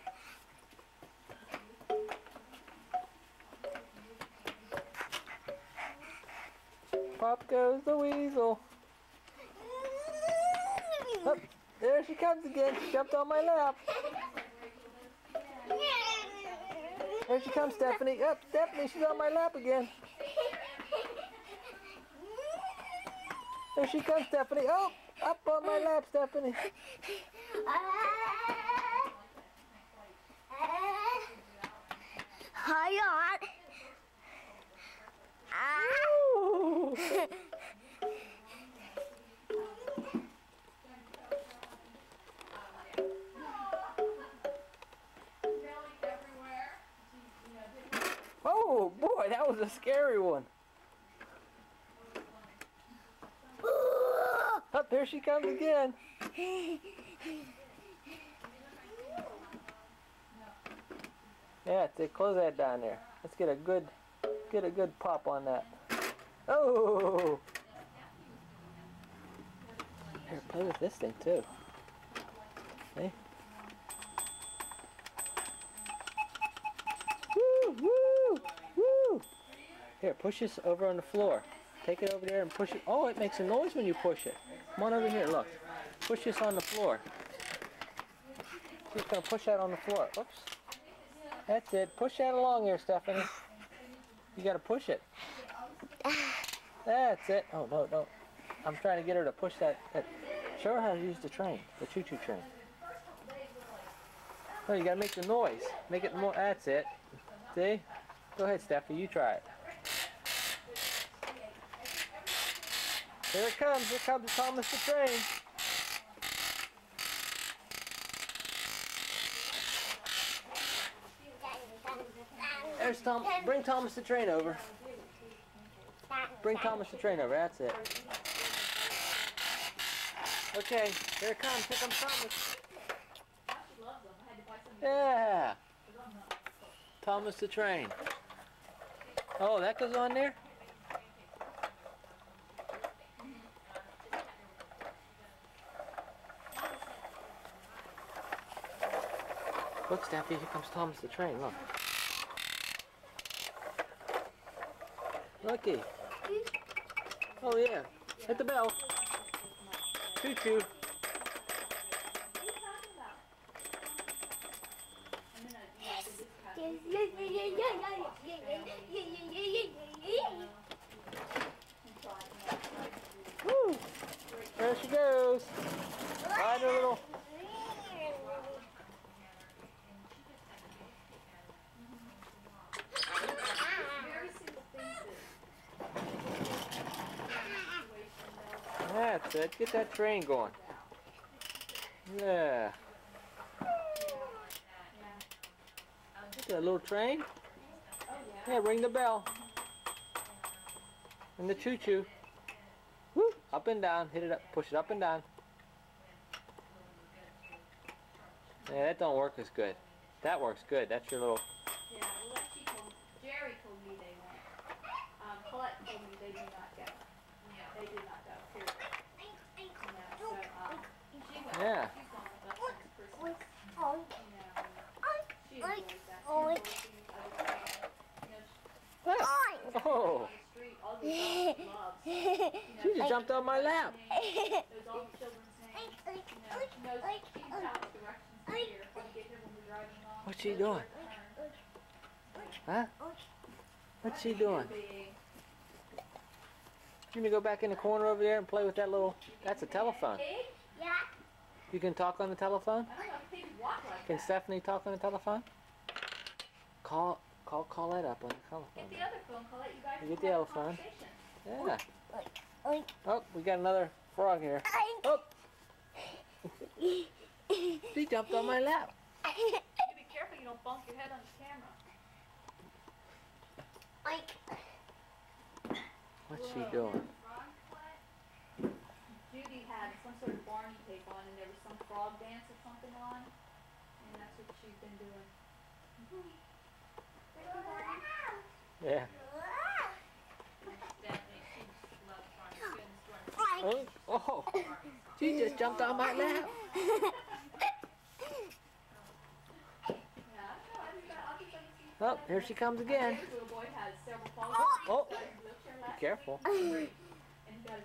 Pop goes the weasel. Oh, there she comes again. She jumped on my lap. There she comes, Stephanie. Up, Stephanie, she's on my lap again. There she comes, Stephanie. Oh, up on my lap, Stephanie. Hold on. Ooh. Oh boy, that was a scary one. Up there she comes again. Yeah, they close that down there. Let's get a good, get a good pop on that. Oh! Here, play with this thing too. See? Woo, woo, woo! Here, push this over on the floor. Take it over there and push it. Oh, it makes a noise when you push it. Come on over here, look. Push this on the floor. Just gonna push that on the floor. Oops. That's it. Push that along here, Stephanie. You gotta push it. That's it. Oh, no, no. I'm trying to get her to push that. that. Show her how to use the train, the choo-choo train. No, you gotta make the noise. Make it more. That's it. See? Go ahead, Stephanie. You try it. Here it comes. Here comes Thomas the train. There's Tom. Bring Thomas the train over. Bring Thomas the train over. That's it. Okay, here it comes. Here comes Thomas. Yeah. Thomas the train. Oh, that goes on there? Look, Staffy, here comes Thomas the train. Look. Lucky. Oh, yeah. Hit the bell. Choo choo. Woo! There she goes. Ride her little. That's it. Get that train going. Yeah. Get that little train. Yeah, ring the bell. And the choo-choo. Woo! Up and down. Hit it up. Push it up and down. Yeah, that don't work as good. That works good. That's your little... Yeah, well, she told, Jerry told me they went. Um, Collette told me they do not go. They do not loves. You know, She just jumped on my lap. What's she doing? Huh? What's she doing? You gonna go back in the corner over there and play with that little... That's a telephone. Yeah. You can talk on the telephone? I don't know if pigs walk like Can that. Stephanie talk on the telephone? Call, call Collette up on the telephone. Get the other phone, Collette, you guys You can get the other phone. Yeah. Oink. Oh, we got another frog here. Oh! She jumped on my lap. You be careful you don't bump your head on the camera. What's she doing? Judy had some sort of Barney tape on and there was some frog dance or something on. And that's what she's been doing. Yeah. Oh, oh, she just jumped on my lap. Yeah, I don't know, I just got, I'll just let you see. Oh, here she comes again. This little boy has several falls. Oh, Got his oh. wheelchair last careful. And he got.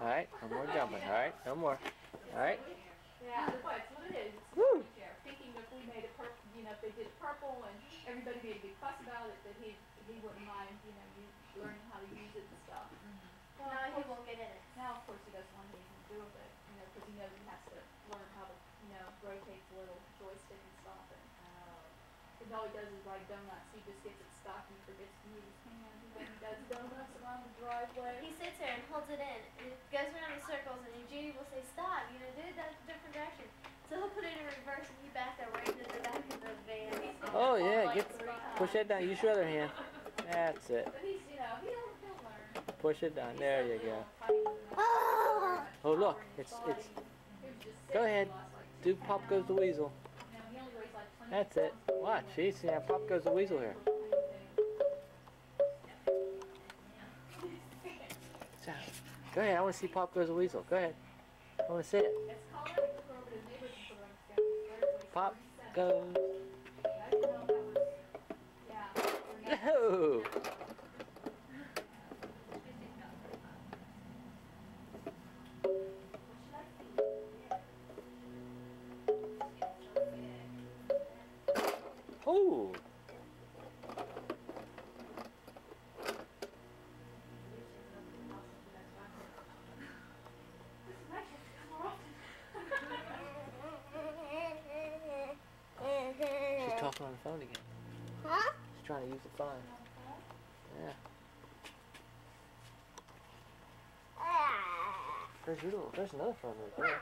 All right, no more jumping. All right, no more. All right. Yeah, that's what, it's what it is. It's Woo. wheelchair. Thinking if we made it purple, you know, if they did it purple and everybody made a big fuss about it, that he, he wouldn't mind, you know, you learning how to use it and stuff. Mm-hmm. No, he won't get in it. Now, of course, he doesn't want anything to do with it, you know, because he knows he has to learn how to, you know, rotate the little joystick and stuff. And oh. because all he does is ride donuts, he just gets it stuck and forgets to move his hand. And then he does donuts around the driveway. He sits there and holds it in, and it goes around in circles, and Judy will say, "Stop! You know, do it that So he'll put it in reverse, and back there right into the back of the van. Oh yeah, like get push that down. Use your other hand. That's it. But he's, you know, he'll, he'll learn. Push it down. There you go. Ah! Oh look, it's it's. Go ahead. Do pop goes the weasel. That's it. Watch. See, pop goes the weasel here. So, Go ahead. I want to see pop goes the weasel. Go ahead. I want to see it. Pop goes. No. There's your little, there's another phone right there.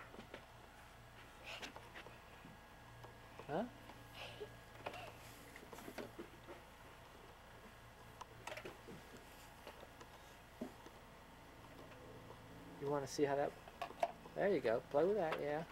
Huh? You want to see how that? There you go. Play with that. Yeah.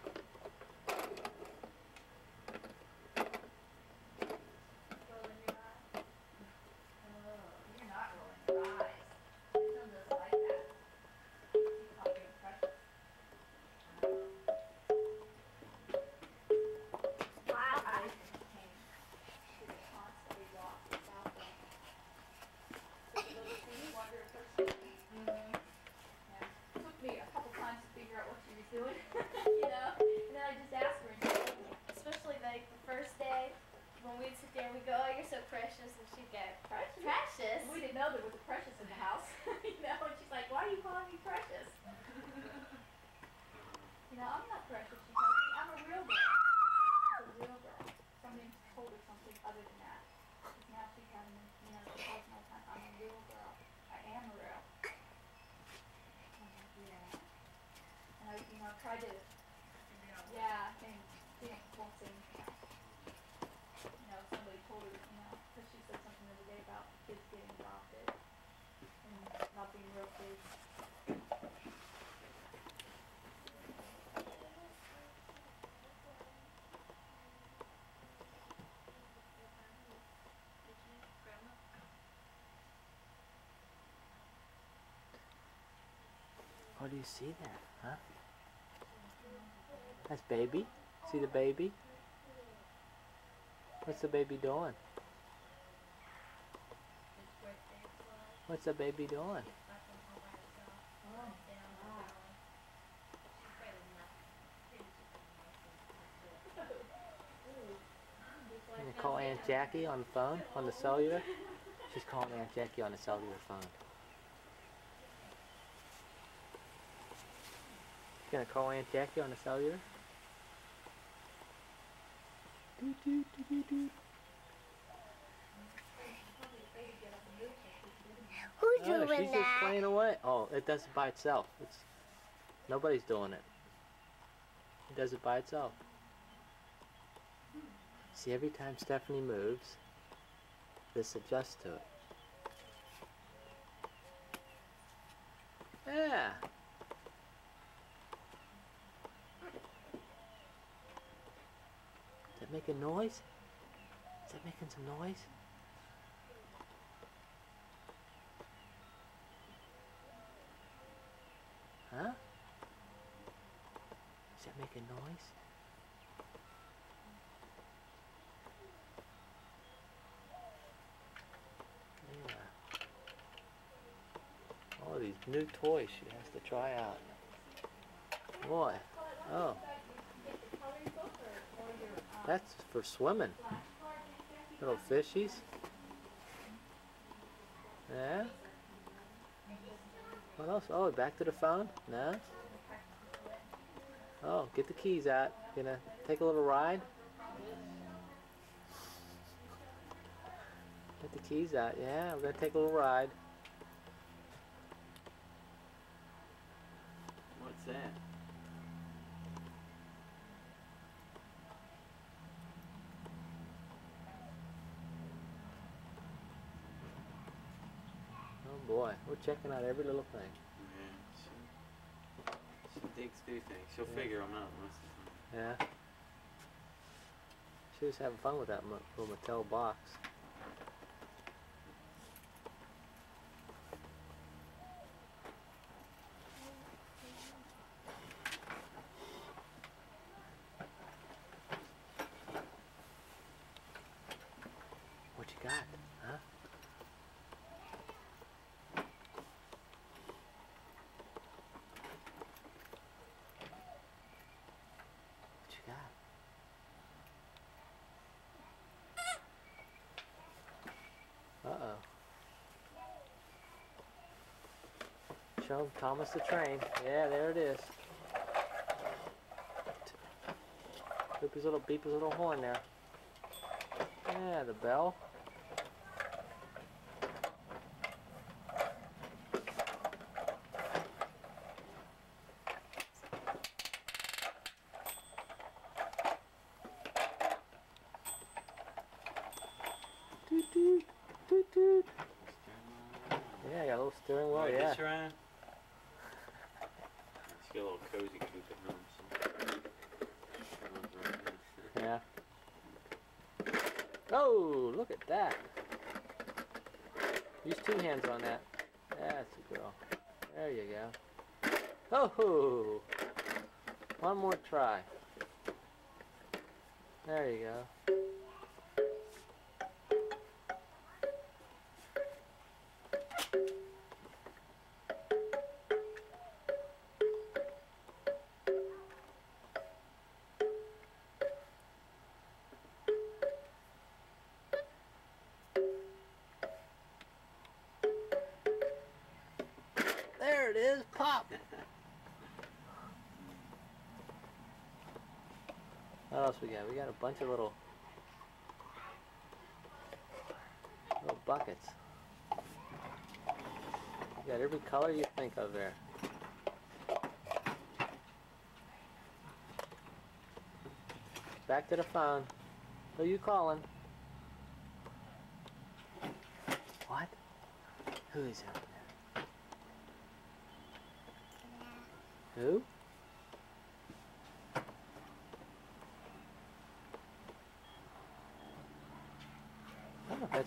What do you see there? Huh? That's baby. See the baby? What's the baby doing? What's the baby doing? You call Aunt Jackie on the phone, on the cellular? She's calling Aunt Jackie on the cellular phone. Gonna call Aunt Jackie on the cellular? Doot, doot, doot, doot, doot. Who's Oh, doing she's just playing away. Oh, it does it by itself. It's nobody's doing it. It does it by itself. See, every time Stephanie moves, this adjusts to it. Yeah. That making noise? Is that making some noise? Huh? Is that making noise? Yeah. All these new toys she has to try out. Boy. Oh. That's for swimming. Little fishies. Yeah? What else? Oh, back to the phone? No? Oh, get the keys out. Gonna take a little ride? Get the keys out. Yeah, we're gonna take a little ride. What's that? Oh boy, we're checking out every little thing. Yeah, she, she digs through things. She'll Yeah. figure them out most of the time. Yeah. She was having fun with that little Mattel box. What you got, huh? What you got? Uh-oh. Show 'em Thomas the Train. Yeah, there it is. Beep his little, beep his little horn there. Yeah, the bell. Toot toot, toot toot. Yeah, got a little steering wheel, Right, yeah. this Ryan? Let's get a little cozy coop at home. So. Runs right in. Yeah. Oh, look at that. Use two hands on that. That's a girl. There you go. One more try. There you go. There it is, pop. Else we got? We got a bunch of little little buckets. Got every color you think of there. Back to the phone. Who you calling? What? Who is out there? Who?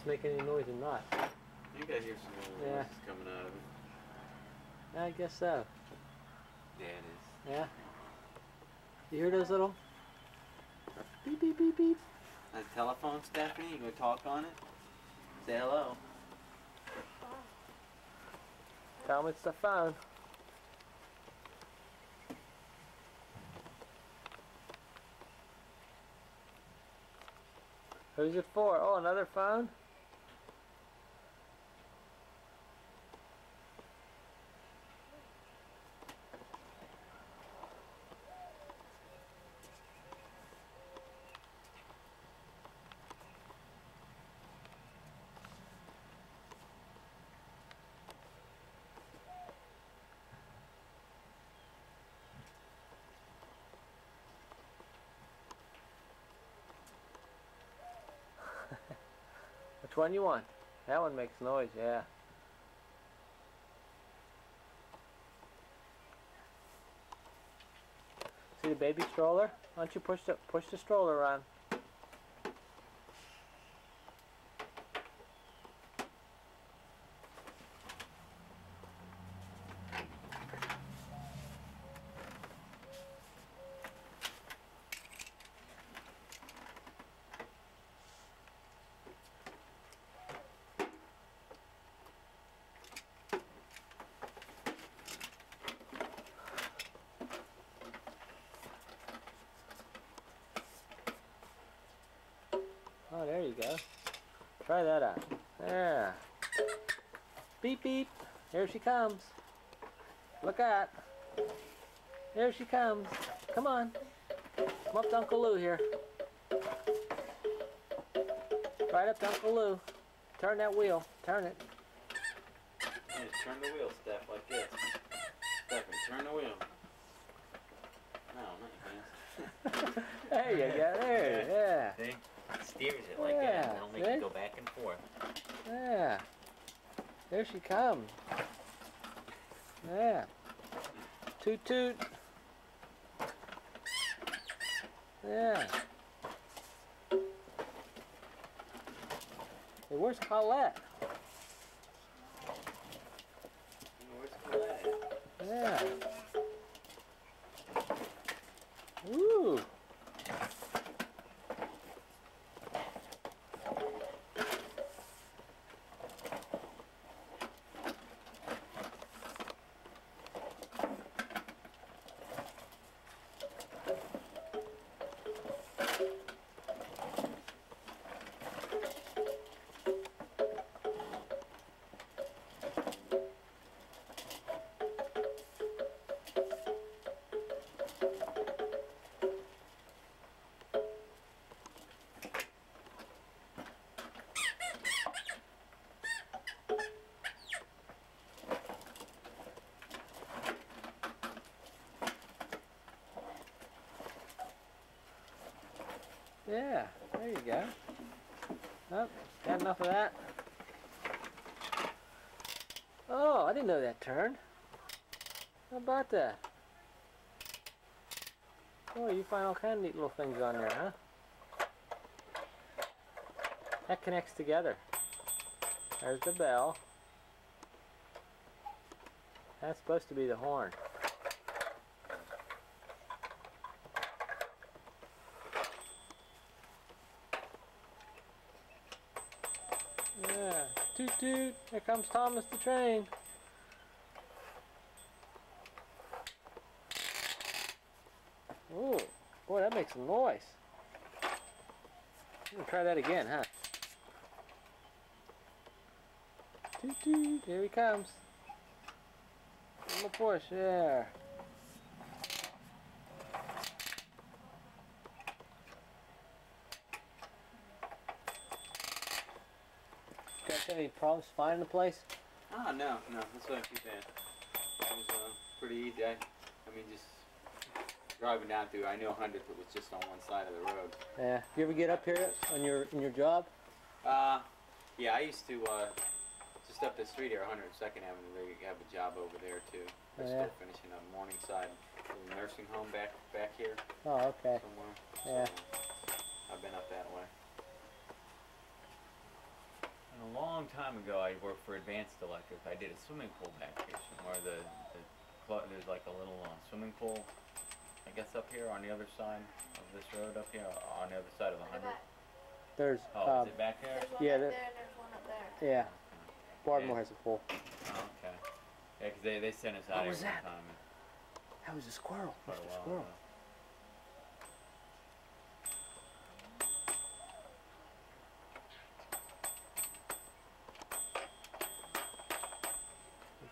I don't know if that's making any noise or not. I think I hear some little Yeah. voices coming out of it. I guess so. Yeah, it is. Yeah. You hear those little beep beep beep beep? A telephone, Stephanie? You gonna talk on it? Say hello. Tell them it's the phone. Who's it for? Oh, another phone? One you want? That one makes noise, yeah. See the baby stroller? Why don't you push the push the stroller around? Oh, there you go. Try that out. There. Beep beep. Here she comes. Look out. There she comes. Come on. Come up to Uncle Lou here. Right up to Uncle Lou. Turn that wheel. Turn it. Yeah, just turn the wheel, Steph, like this. Stephanie, turn the wheel. No, not your hands. There you go. There. See? Steers it like Yeah, that, and that'll make see? it go back and forth. Yeah. Yeah. There she comes. Yeah. Toot toot. Yeah. Hey, where's Collette? Where's Collette? Yeah. Yeah, there you go. Oh, got enough of that. Oh, I didn't know that turned. How about that? Oh, you find all kind of neat little things on there, huh? That connects together. There's the bell. That's supposed to be the horn. Yeah. Toot toot. Here comes Thomas the train. Ooh. Boy, that makes some noise. I'm gonna try that again, huh? Toot. Here he comes. Give him push. There. Any problems finding the place? Oh, no, no, that's what I keep saying. It was uh, pretty easy. I, I mean, just driving down through, I knew 100th was just on one side of the road. Yeah. You ever get up here on your in your job? Uh, yeah, I used to, uh, just up the street here, 102nd Avenue, they have a job over there too. They're Yeah. still finishing up Morningside, little nursing home back, back here Oh, okay. somewhere. Yeah. So, I've been up that way. And a long time ago, I worked for Advanced Electric. I did a swimming pool back here somewhere. The, the cl- there's like a little uh, swimming pool, I guess up here on the other side of this road up here, on the other side of 100. There's Oh, um, is it back there? yeah, there, there- there's one up there. yeah. Bardmore has a pool. Oh, okay. Yeah, 'cause they, they sent us out What here was that? time. That was a squirrel. Quite Mr. a while Squirrel.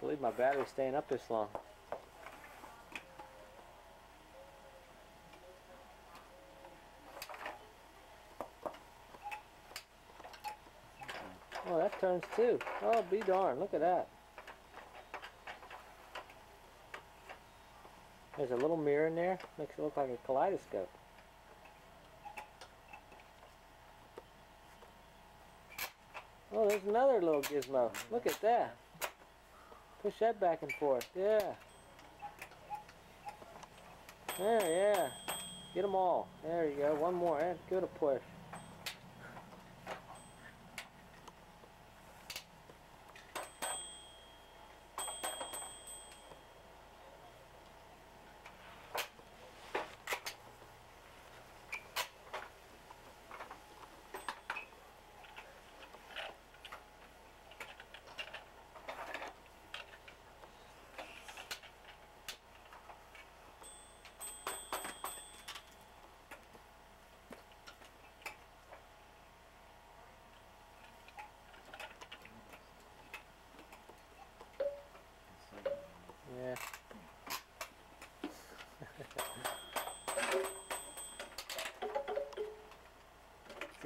Believe my battery's staying up this long. Oh, that turns too. Oh, be darned. Look at that. There's a little mirror in there. Makes it look like a kaleidoscope. Oh, there's another little gizmo. Look at that. Push that back and forth. Yeah. There, yeah. Get them all. There you go. One more. Give it a push.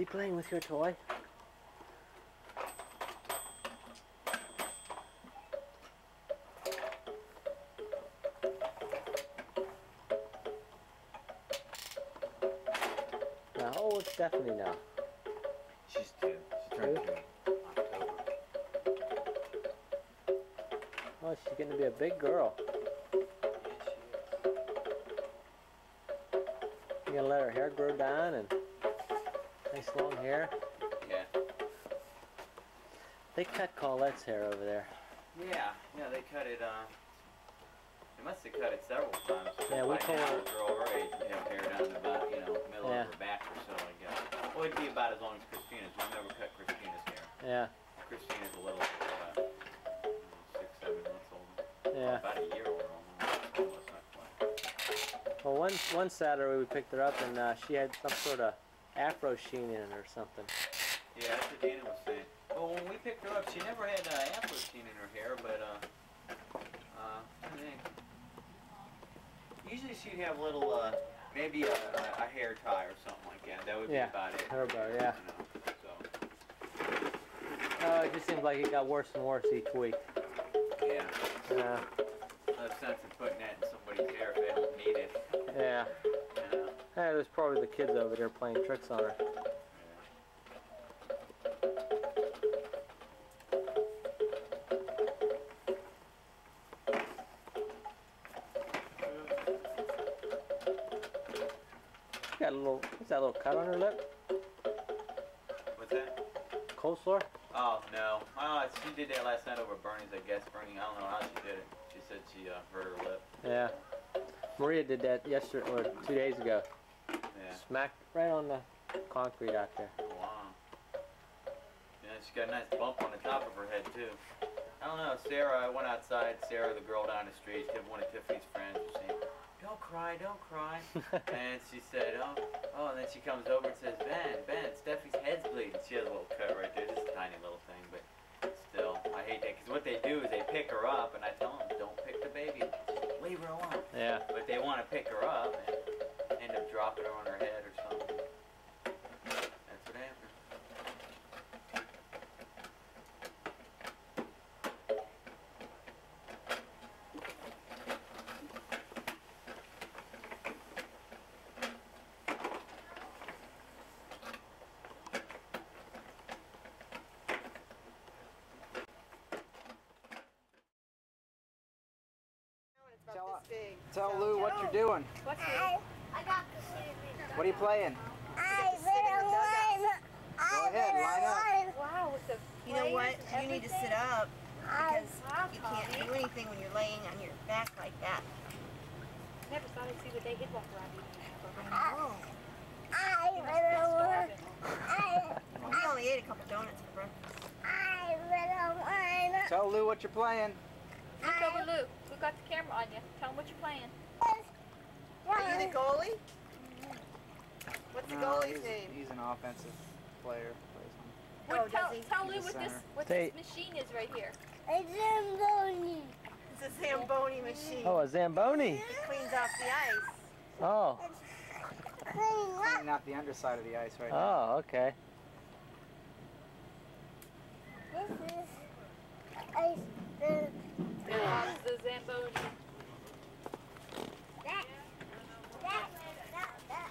He playing with your toy? Now, how old is Stephanie now? She's two. She turned two October. Oh, she's getting to be a big girl. Hair? Yeah. They cut Collette's hair over there. Yeah, yeah, they cut it, uh, they must have cut it several times. Yeah, we By told her- girl her age would have hair down to about, you know, middle Yeah. of her back or so, I guess. Well, it'd be about as long as Christina's. We've never cut Christina's hair. Yeah, Christina's a little, about six, seven months older. yeah. About a year older, almost. almost. Well, one one Saturday we picked her up and uh, she had some sort of afro sheen in it or something. Yeah, that's what Dana was saying. Well, when we picked her up, she never had uh, afro sheen in her hair, but uh, uh, I think usually she'd have little, uh, maybe a, a, a hair tie or something like that. That would Yeah, be about it. hair bow, yeah. So Uh, it just seems like it got worse and worse each week. yeah, Yeah, no sense in putting that in somebody's hair if they don't need it. yeah. Hey, there's probably the kids over there playing tricks on her. Got a little, what's that little cut on her lip? What's that? Coleslaw? Oh no. Oh, she did that last night over Bernie's, I guess. Bernie, I don't know how she did it. She said she uh, hurt her lip. Yeah. Maria did that yesterday, or two days ago. Smacked right on the concrete out there. Wow. Yeah, she got a nice bump on the top of her head too. I don't know, Sarah, I went outside, Sarah, the girl down the street, one of Tiffany's friends, was saying, don't cry, don't cry. and she said, oh, oh, and then she comes over and says, Ben, Ben, Steffi's head's bleeding. She has a little cut right there, just a tiny little thing, but still, I hate that, because what they do is they pick her up, and I tell them, don't pick the baby, leave her alone. Yeah. But they want to pick her up and end up dropping her on her head or something. That's what happened. Tell, tell Lou what you're doing. I, I got the scissors. What are you playing? I really want. Go ahead, line up. Wow, with the You know what? flames You need to everything. sit up I, because you can't do anything when you're laying on your back like that. Never thought I'd see the day he'd walk around eating Oh. I really want. I, We only ate a couple donuts for breakfast. I really want. Tell Lou what you're playing. Look over Luke. We got the camera on you. Tell him what you're playing. Are you the goalie? What's the No, goalie's he's, name? he's an offensive player. Plays on- What, Oh, tell, does he? tell Lou what this what Say- this machine is right here. It's in Bonnie. It's a Zamboni machine. Oh, a Zamboni. It cleans off the ice. Oh. Clean up. Cleaning out the underside of the ice right now. Oh, okay. This is ice. The, That's the Zamboni. that, that, that, that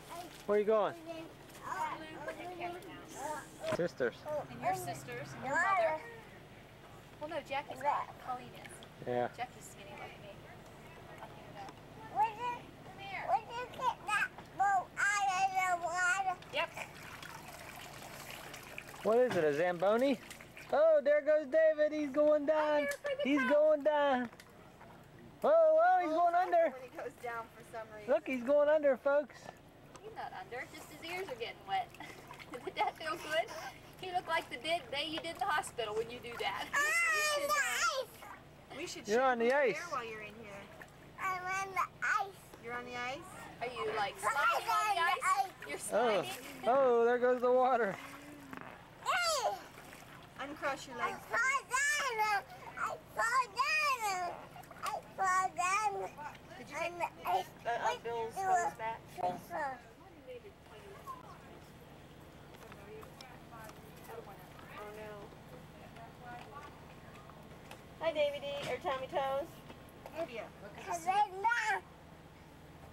Where you going? Oh, Put the camera down. Sisters. And your sisters and your mother. Well, no, Jackie's not. Colleen is. Yeah. Jackie's skinny like me. I'll get it you, Come here. would you get that boat out of the water? Yep. What is it, a Zamboni? Oh, there goes David. He's going down. He's going down. Whoa, whoa, he's oh, going under. He goes down for some reason. Look, he's going under, folks. He's not under. Just his ears are getting wet. Did that feel good? You look like the day day you did in the hospital when you do that. I'm on the ice. We should You're on the ice. there while you're in here. I'm on the ice. You're on the ice? Are you like sliding on on the ice? the ice. You're Oh, sliding? oh, there goes the water. Hey, Uncross your legs. I legs. fall down. I fall down. I fall down. Did you On take the ice. uh, uh, Bill's do clothes a back? Hi, Davy D, or Tommy Toes. Yeah.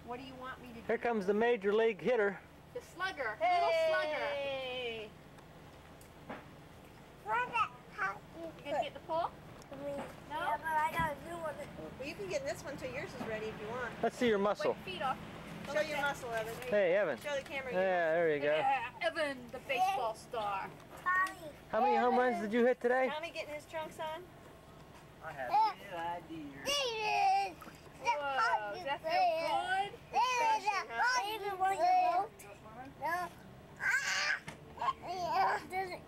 What do you want me to do? Here comes the major league hitter. The slugger. Little slugger. Hey. You gonna get the pole? No? Well, you can get this one till yours is ready if you want. Let's see your muscle. Wait, feet off. Show your muscle, Evan. Hey, Evan. Show the camera Yeah, there you go. Yeah, Evan, the baseball star. Tommy. How many home runs did you hit today? Tommy getting his trunks on? I have no idea. Whoa, does that feel good?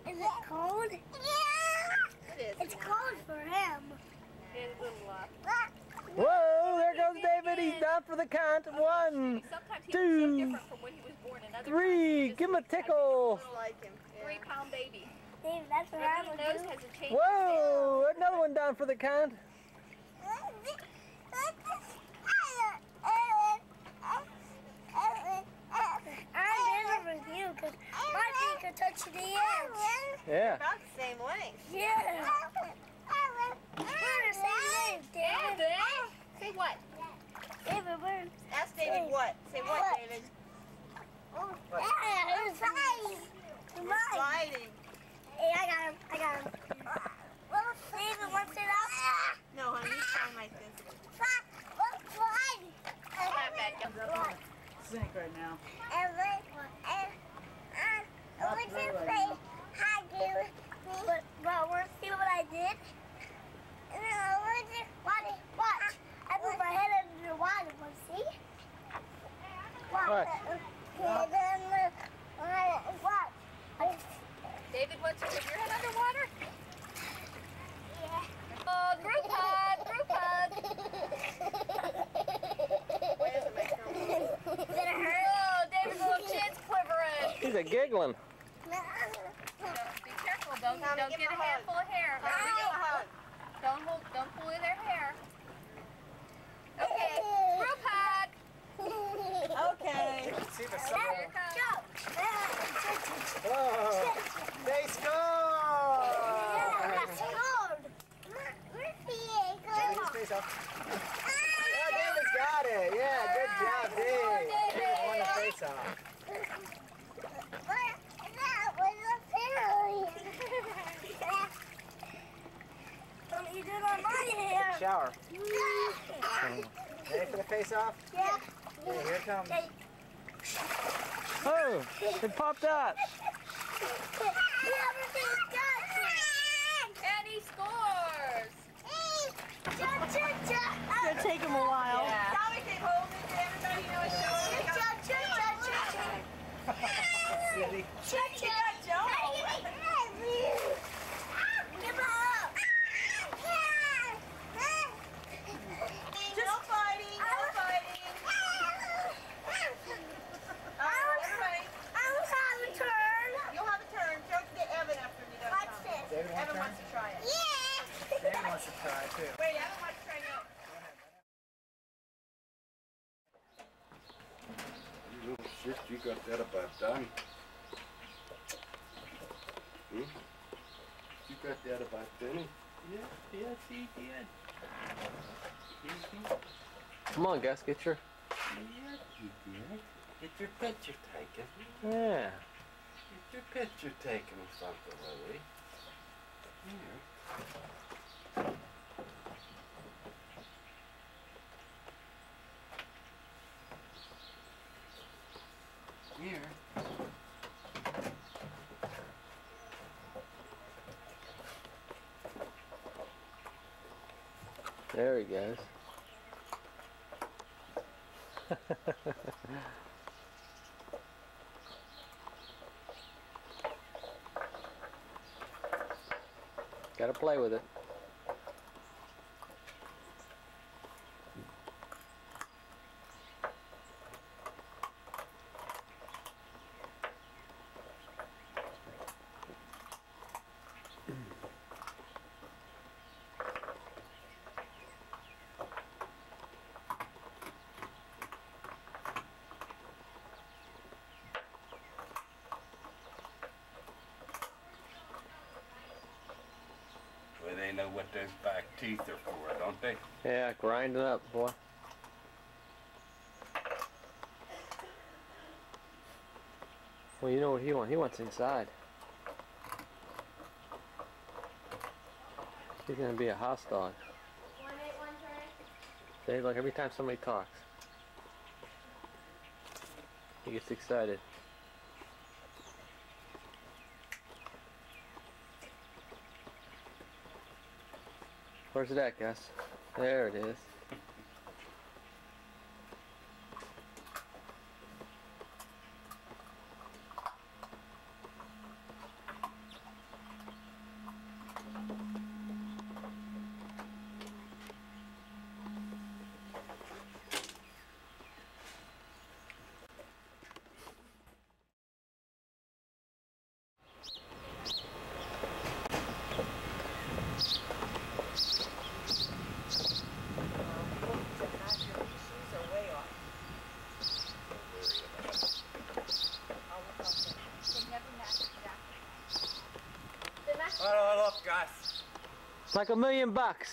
Is it cold? It is. It's cold for him. It's a little, uh, Whoa, there goes David. He's down for the count. One, Two, so from when he was born three. Give him a he just had tickle. Like him. a Three pound baby. Dave, that's what His I little would nose do. hasn't changed. Whoa, another one down for the count. I'm better with you because my feet can touch the edge. Yeah. About the same length. Yeah. We're the same name, David. Say what? David, we're Ask David what. Say what, David. Yeah, it's fine. We're Mine. sliding. Hey, I got him. I got him. David wants it out. No, honey, you stand like this. Let's slide. Have that gun. Sink right now. And then, and, and, we can say hi, David. But, but we're see what I did? And then I want to watch, watch. I put my head under the water, but see? Watch. What? And then, uh, watch. David wants to put your head underwater? Yeah. Oh, group hug, group hug. Where's the microphone? Did it hurt? Oh, David's little chin's quivering. He's a giggling. Be careful, don't, Tommy, don't get a a hug. handful of hair. Tommy, give him a hug. Don't hold, don't pull their hair. Okay, group hug. Okay. See the Here it comes. Oh, they score! David's face off. Oh, David's got it. Yeah, good job, Dave. David won the face off. Shower. Ready for the face off? Yeah. Okay, here it comes. Oh, it popped out. And he scores. It's gonna take him a while. Yeah. Tommy can hold it to everybody know it's showing. Silly. Got that about done. Hmm? You got that about done? Yeah, yes, he did. Come on, Gus, get your. Yes, you did. Get your picture taken. Yeah. Get your picture taken or something, Louie. Here. Here. Goes. Gotta play with it. Ain't know what those back teeth are for, don't they? Yeah, grind it up, boy. Well, you know what he wants? He wants inside. He's gonna be a house dog. One eight one. See, like every time somebody talks, he gets excited. Where's it at, Gus? There it is. It's like a million bucks.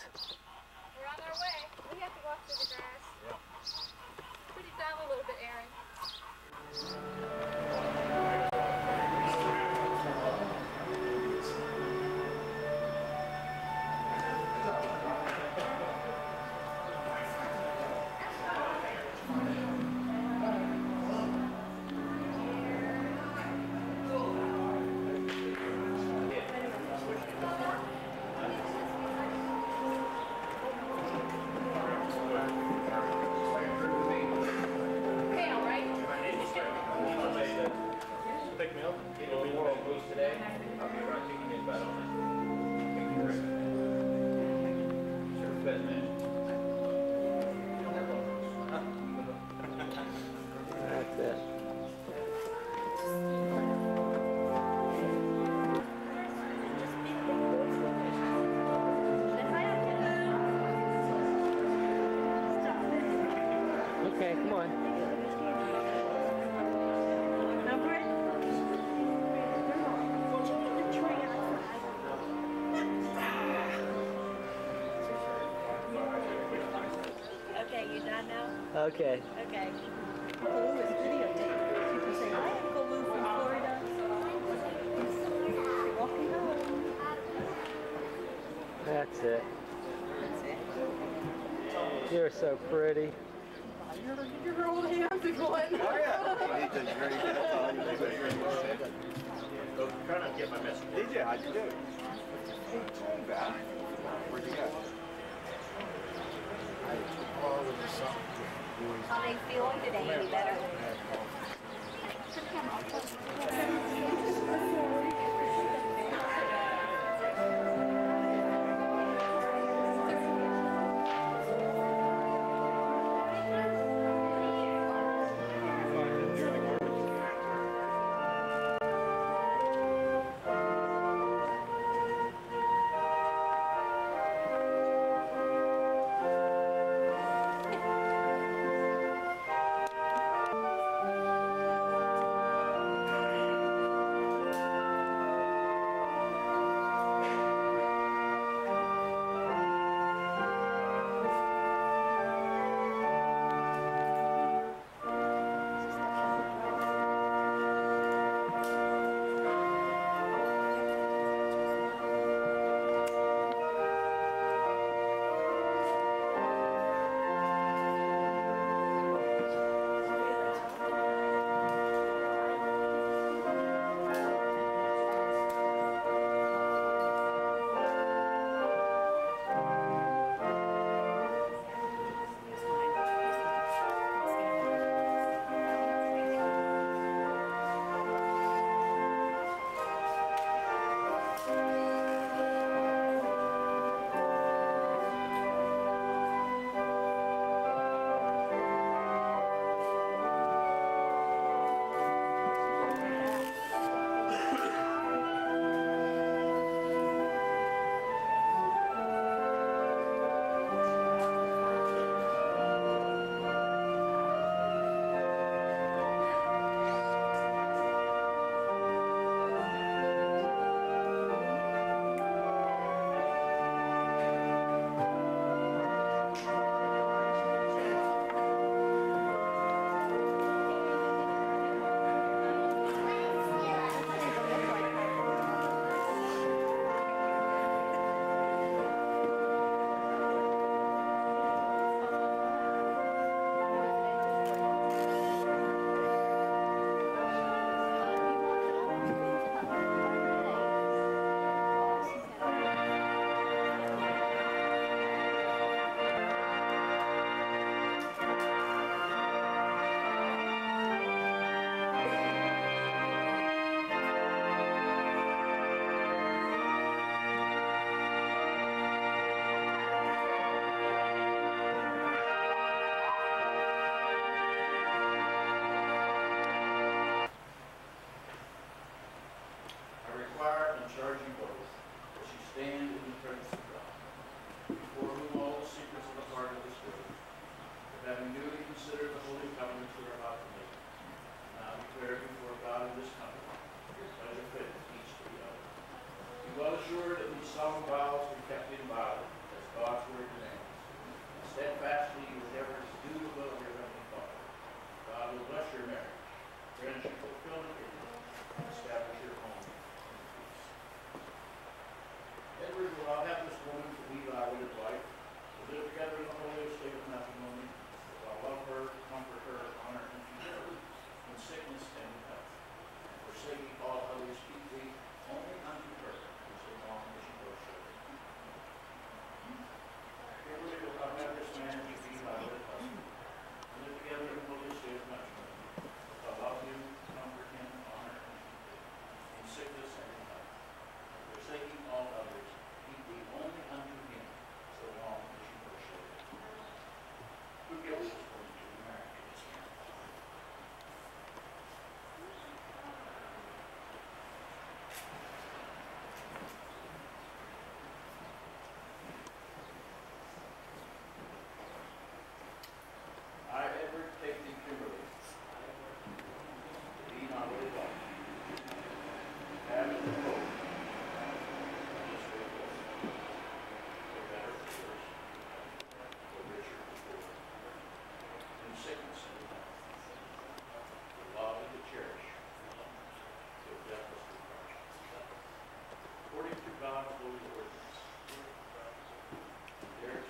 Okay. Okay. Baloo is videotaped. People say, I am Baloo from Florida. Walking home. That's it. That's it. You're so pretty. Your, your old hands are going. Oh, yeah. Try not to get my message. DJ, how'd you do? Where'd you go? How they feeling today? Any better? sure that we sung vows and kept in body, as God's word demands. And steadfastly you endeavor to do the will of your heavenly Father. God will bless your marriage, friendship, fulfillment, and establish your home in peace. Edward will now have this woman to be thy wedded wife, to live together in the holy state of matrimony, I love her, comfort her, honor, and keep her in sickness and in health, and forsake all others. God's holy ordinance. There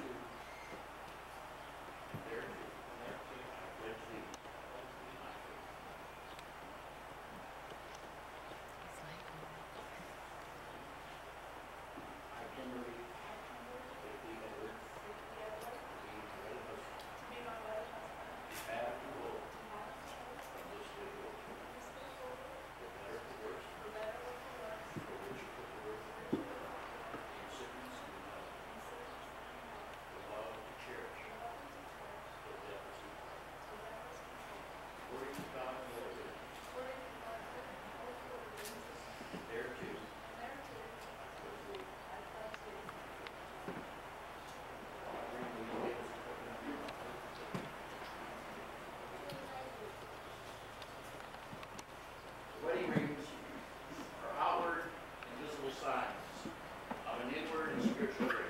Thank you.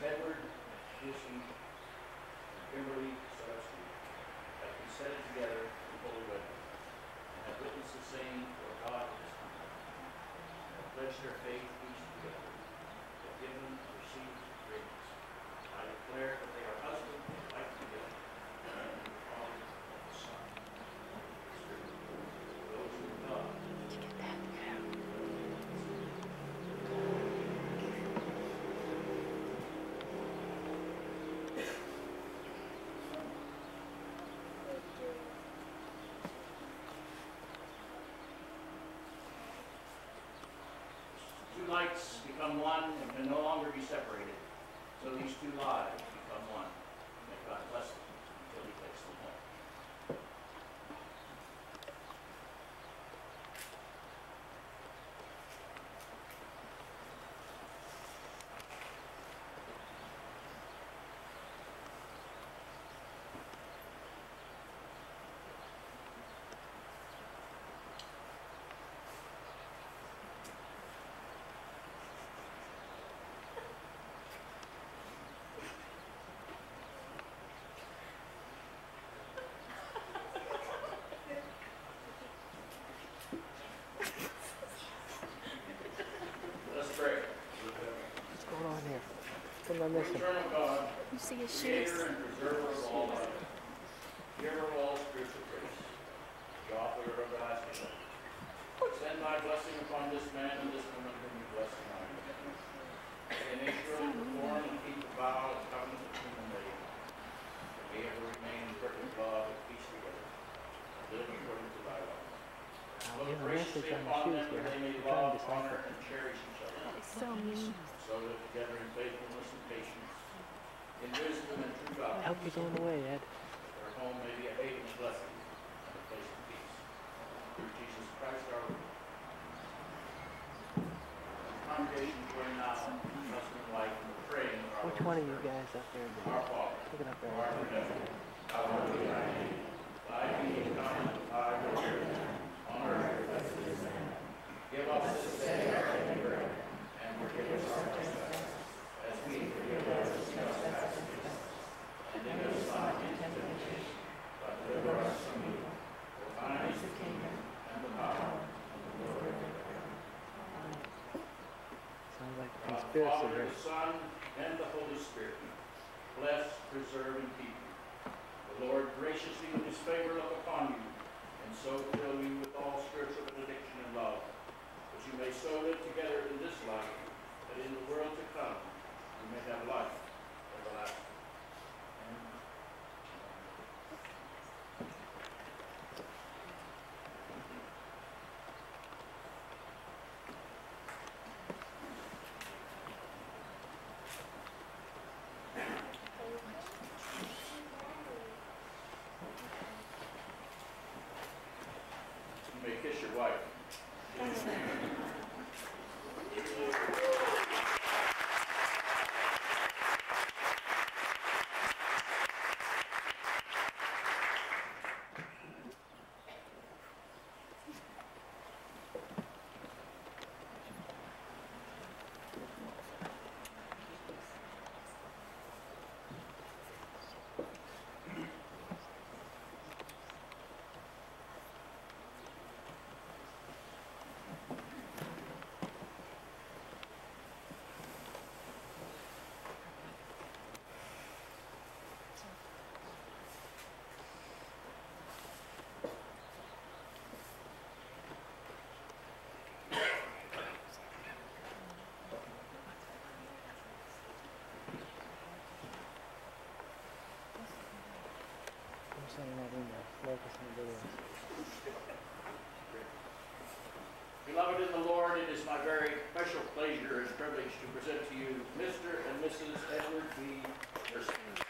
Edward, Dishon, and Kimberly Sarski have consented together in holy wedlock, and have witnessed the same for God and His people, and have pledged their faith each together, have given and received greatness. I declare lights become one and can no longer be separated. So these two lives. Spiritual grace, the author of everlasting life. Send thy blessing upon this man and this woman whom you bless tonight. May they surely perform and keep the vow and covenant between them made. And may ever remain in perfect love and peace together. And live according to thy law. I'll Look give a graciously message on the upon shoes them here. that they may I'm trying love, honor, and cherish each other. So mean. So live together in faithfulness and patience, in wisdom and true I godliness. hope you're doing away, Ed. Their home may be a haven of blessing and a place of peace. Through Jesus Christ our Lord. Congregation join now in and praying our Which one of you guys up there Our? Father, Look it up there. art in heaven, hallowed be thy name. Thy kingdom come, thy will be done, on earth as it is in heaven. Give us this day our daily bread, and forgive us our trespasses, as we forgive those who trespass against us. And lead us not into temptation, but deliver us from evil. For thine is the kingdom, and the power, and the glory forever. Sounds like a conspiracy Father, here. the Son, and the Holy Spirit, bless, preserve, and keep you. The Lord graciously with his favor look upon you, and so fill you with all spiritual benediction and love, that you may so live together in this life, that in the world to come you may have life everlasting. You may kiss your wife. sending that email. Focus on the videos. Beloved in the Lord, it is my very special pleasure and privilege to present to you Mr. and Mrs. Edward B. Thurston.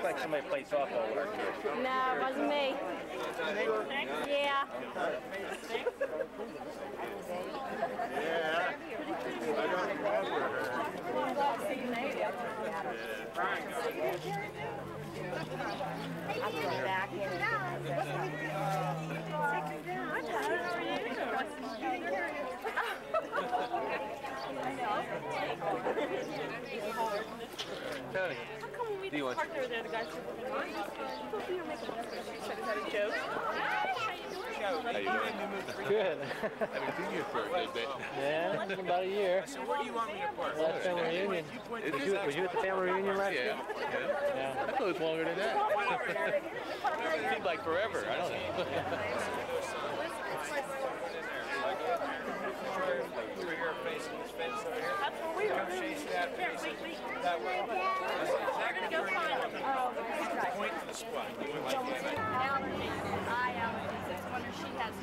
You look like somebody played softball with our kids. No, it wasn't me. Yeah. Yeah. I don't remember her. Tony, do you want Partner there, the guy said, "Why are you to be your makeup? She said, "Is that a joke?" How you doing? Good. Haven't seen you for a bit. yeah, it's been about a year. So where do you want me to park? Last family reunion. Was you, was you at the family reunion last year? Yeah. yeah. I thought it was longer than that. it seemed like forever. I don't know. Over here facing this fence over here. That's where we are. Come chase that Here, wait, wait. that way.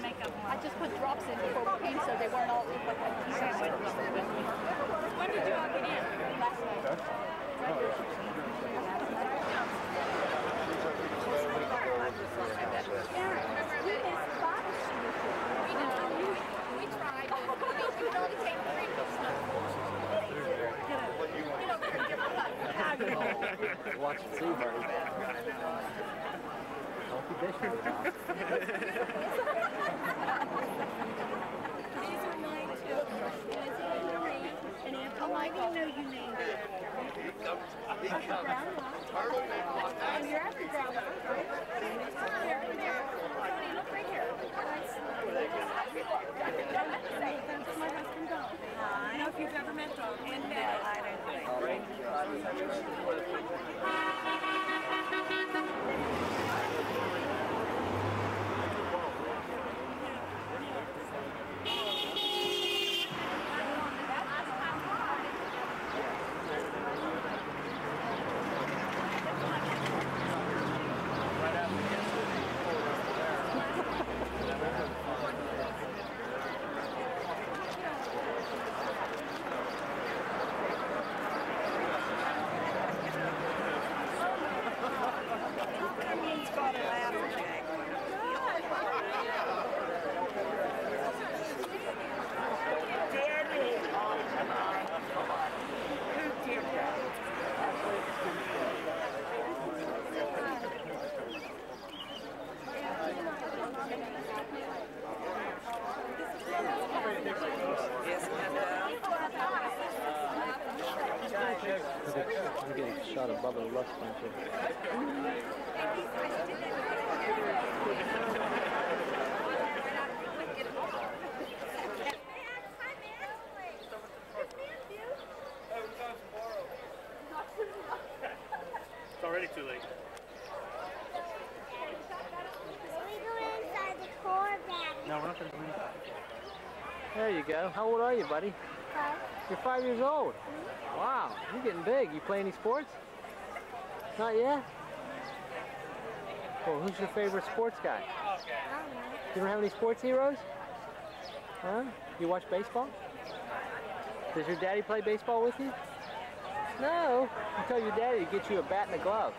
Makeup on. I just put drops in before we came so they weren't all like When did you all get in? Last night. Buddy. Don't be bitching These are and. Oh, I didn't know you named. Oh, you're after Grandma. You're How old are you, buddy? Five. You're five years old. Mm-hmm. Wow, you're getting big. You play any sports? Not yet? Well, who's your favorite sports guy? You don't have any sports heroes? Huh? You watch baseball? Does your daddy play baseball with you? No. You tell your daddy to get you a bat and a glove.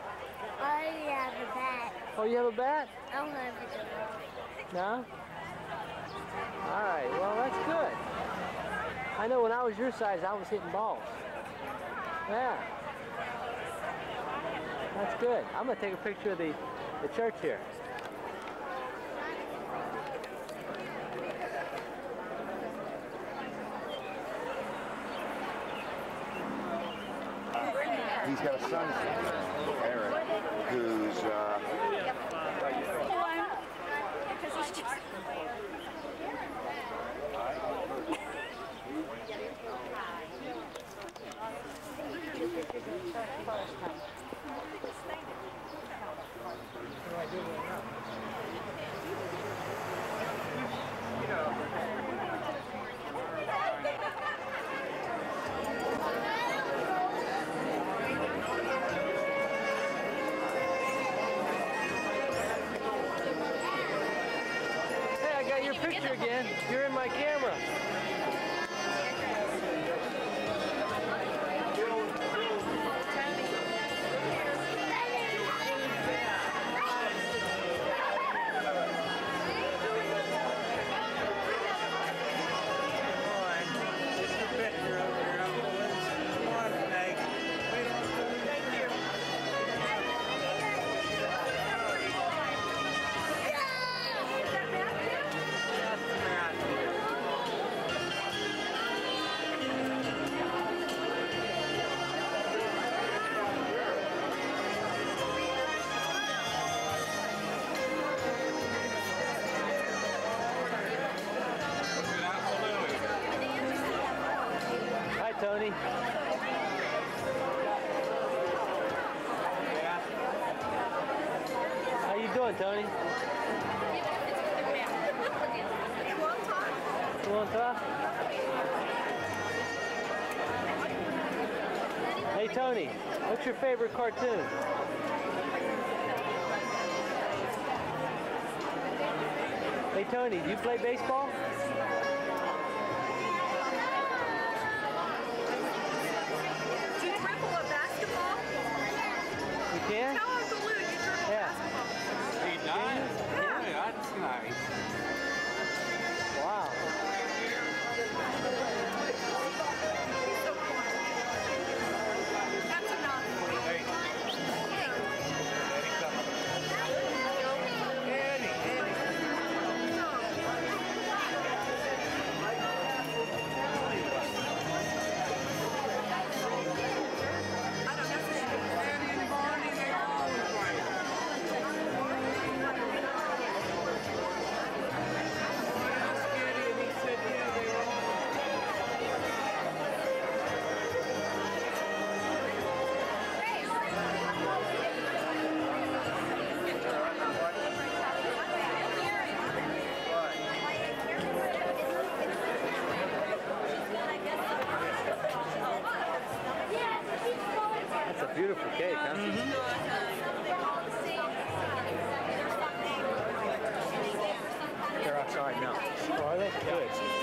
I have a bat. Oh, you have a bat? I don't have a glove. No? All right, well, that's good. I know when I was your size, I was hitting balls. Yeah. That's good. I'm going to take a picture of the, the church here. He's got a son, Aaron, who's uh, Hey, I got your picture again. You're in my camera. Tony, what's your favorite cartoon? Hey, Tony, do you play baseball? side now. Oh, Are they? Good.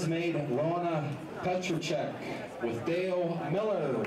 bridesmaid Lana Petrucek with Dale Miller.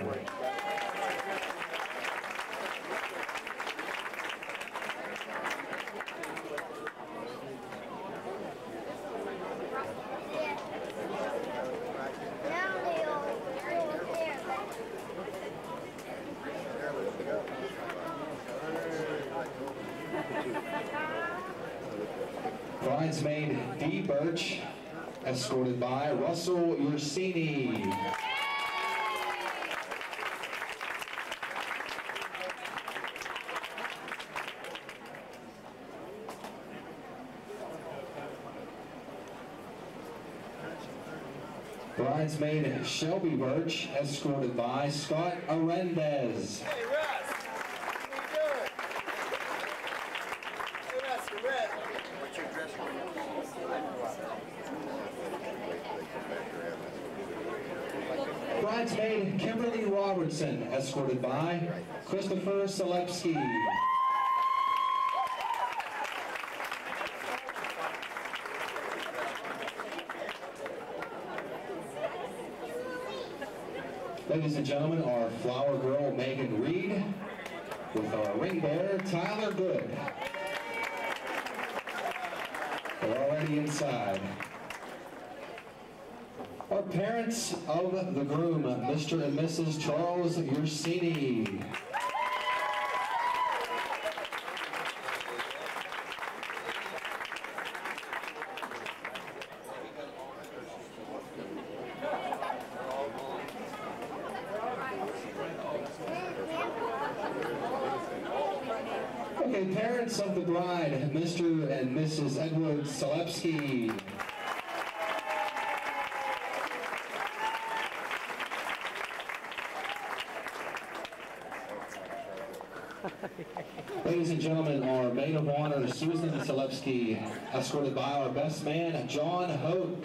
Bridesmaid Shelby Birch, escorted by Scott Arendez. Bridesmaid Kimberly Robertson, escorted by Christopher Selepsky. ladies and gentlemen, our flower girl, Megan Reed, with our ring bearer, Tyler Good. They're already inside. Our parents of the groom, Mr. and Mrs. Charles Ursini. Kowalski, escorted by our best man, John Hoke.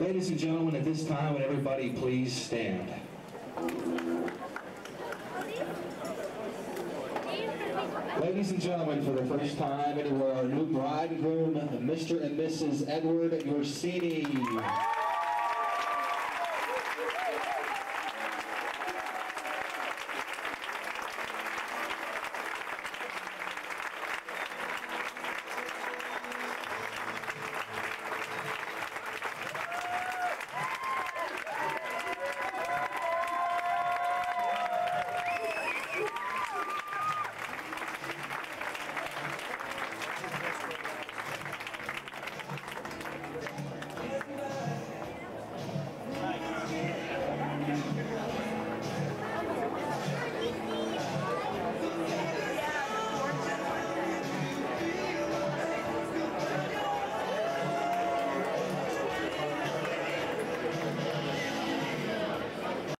Ladies and gentlemen, at this time, would everybody please stand? Ladies and gentlemen, for the first time, it Mr. and Mrs. Edward Yorsini.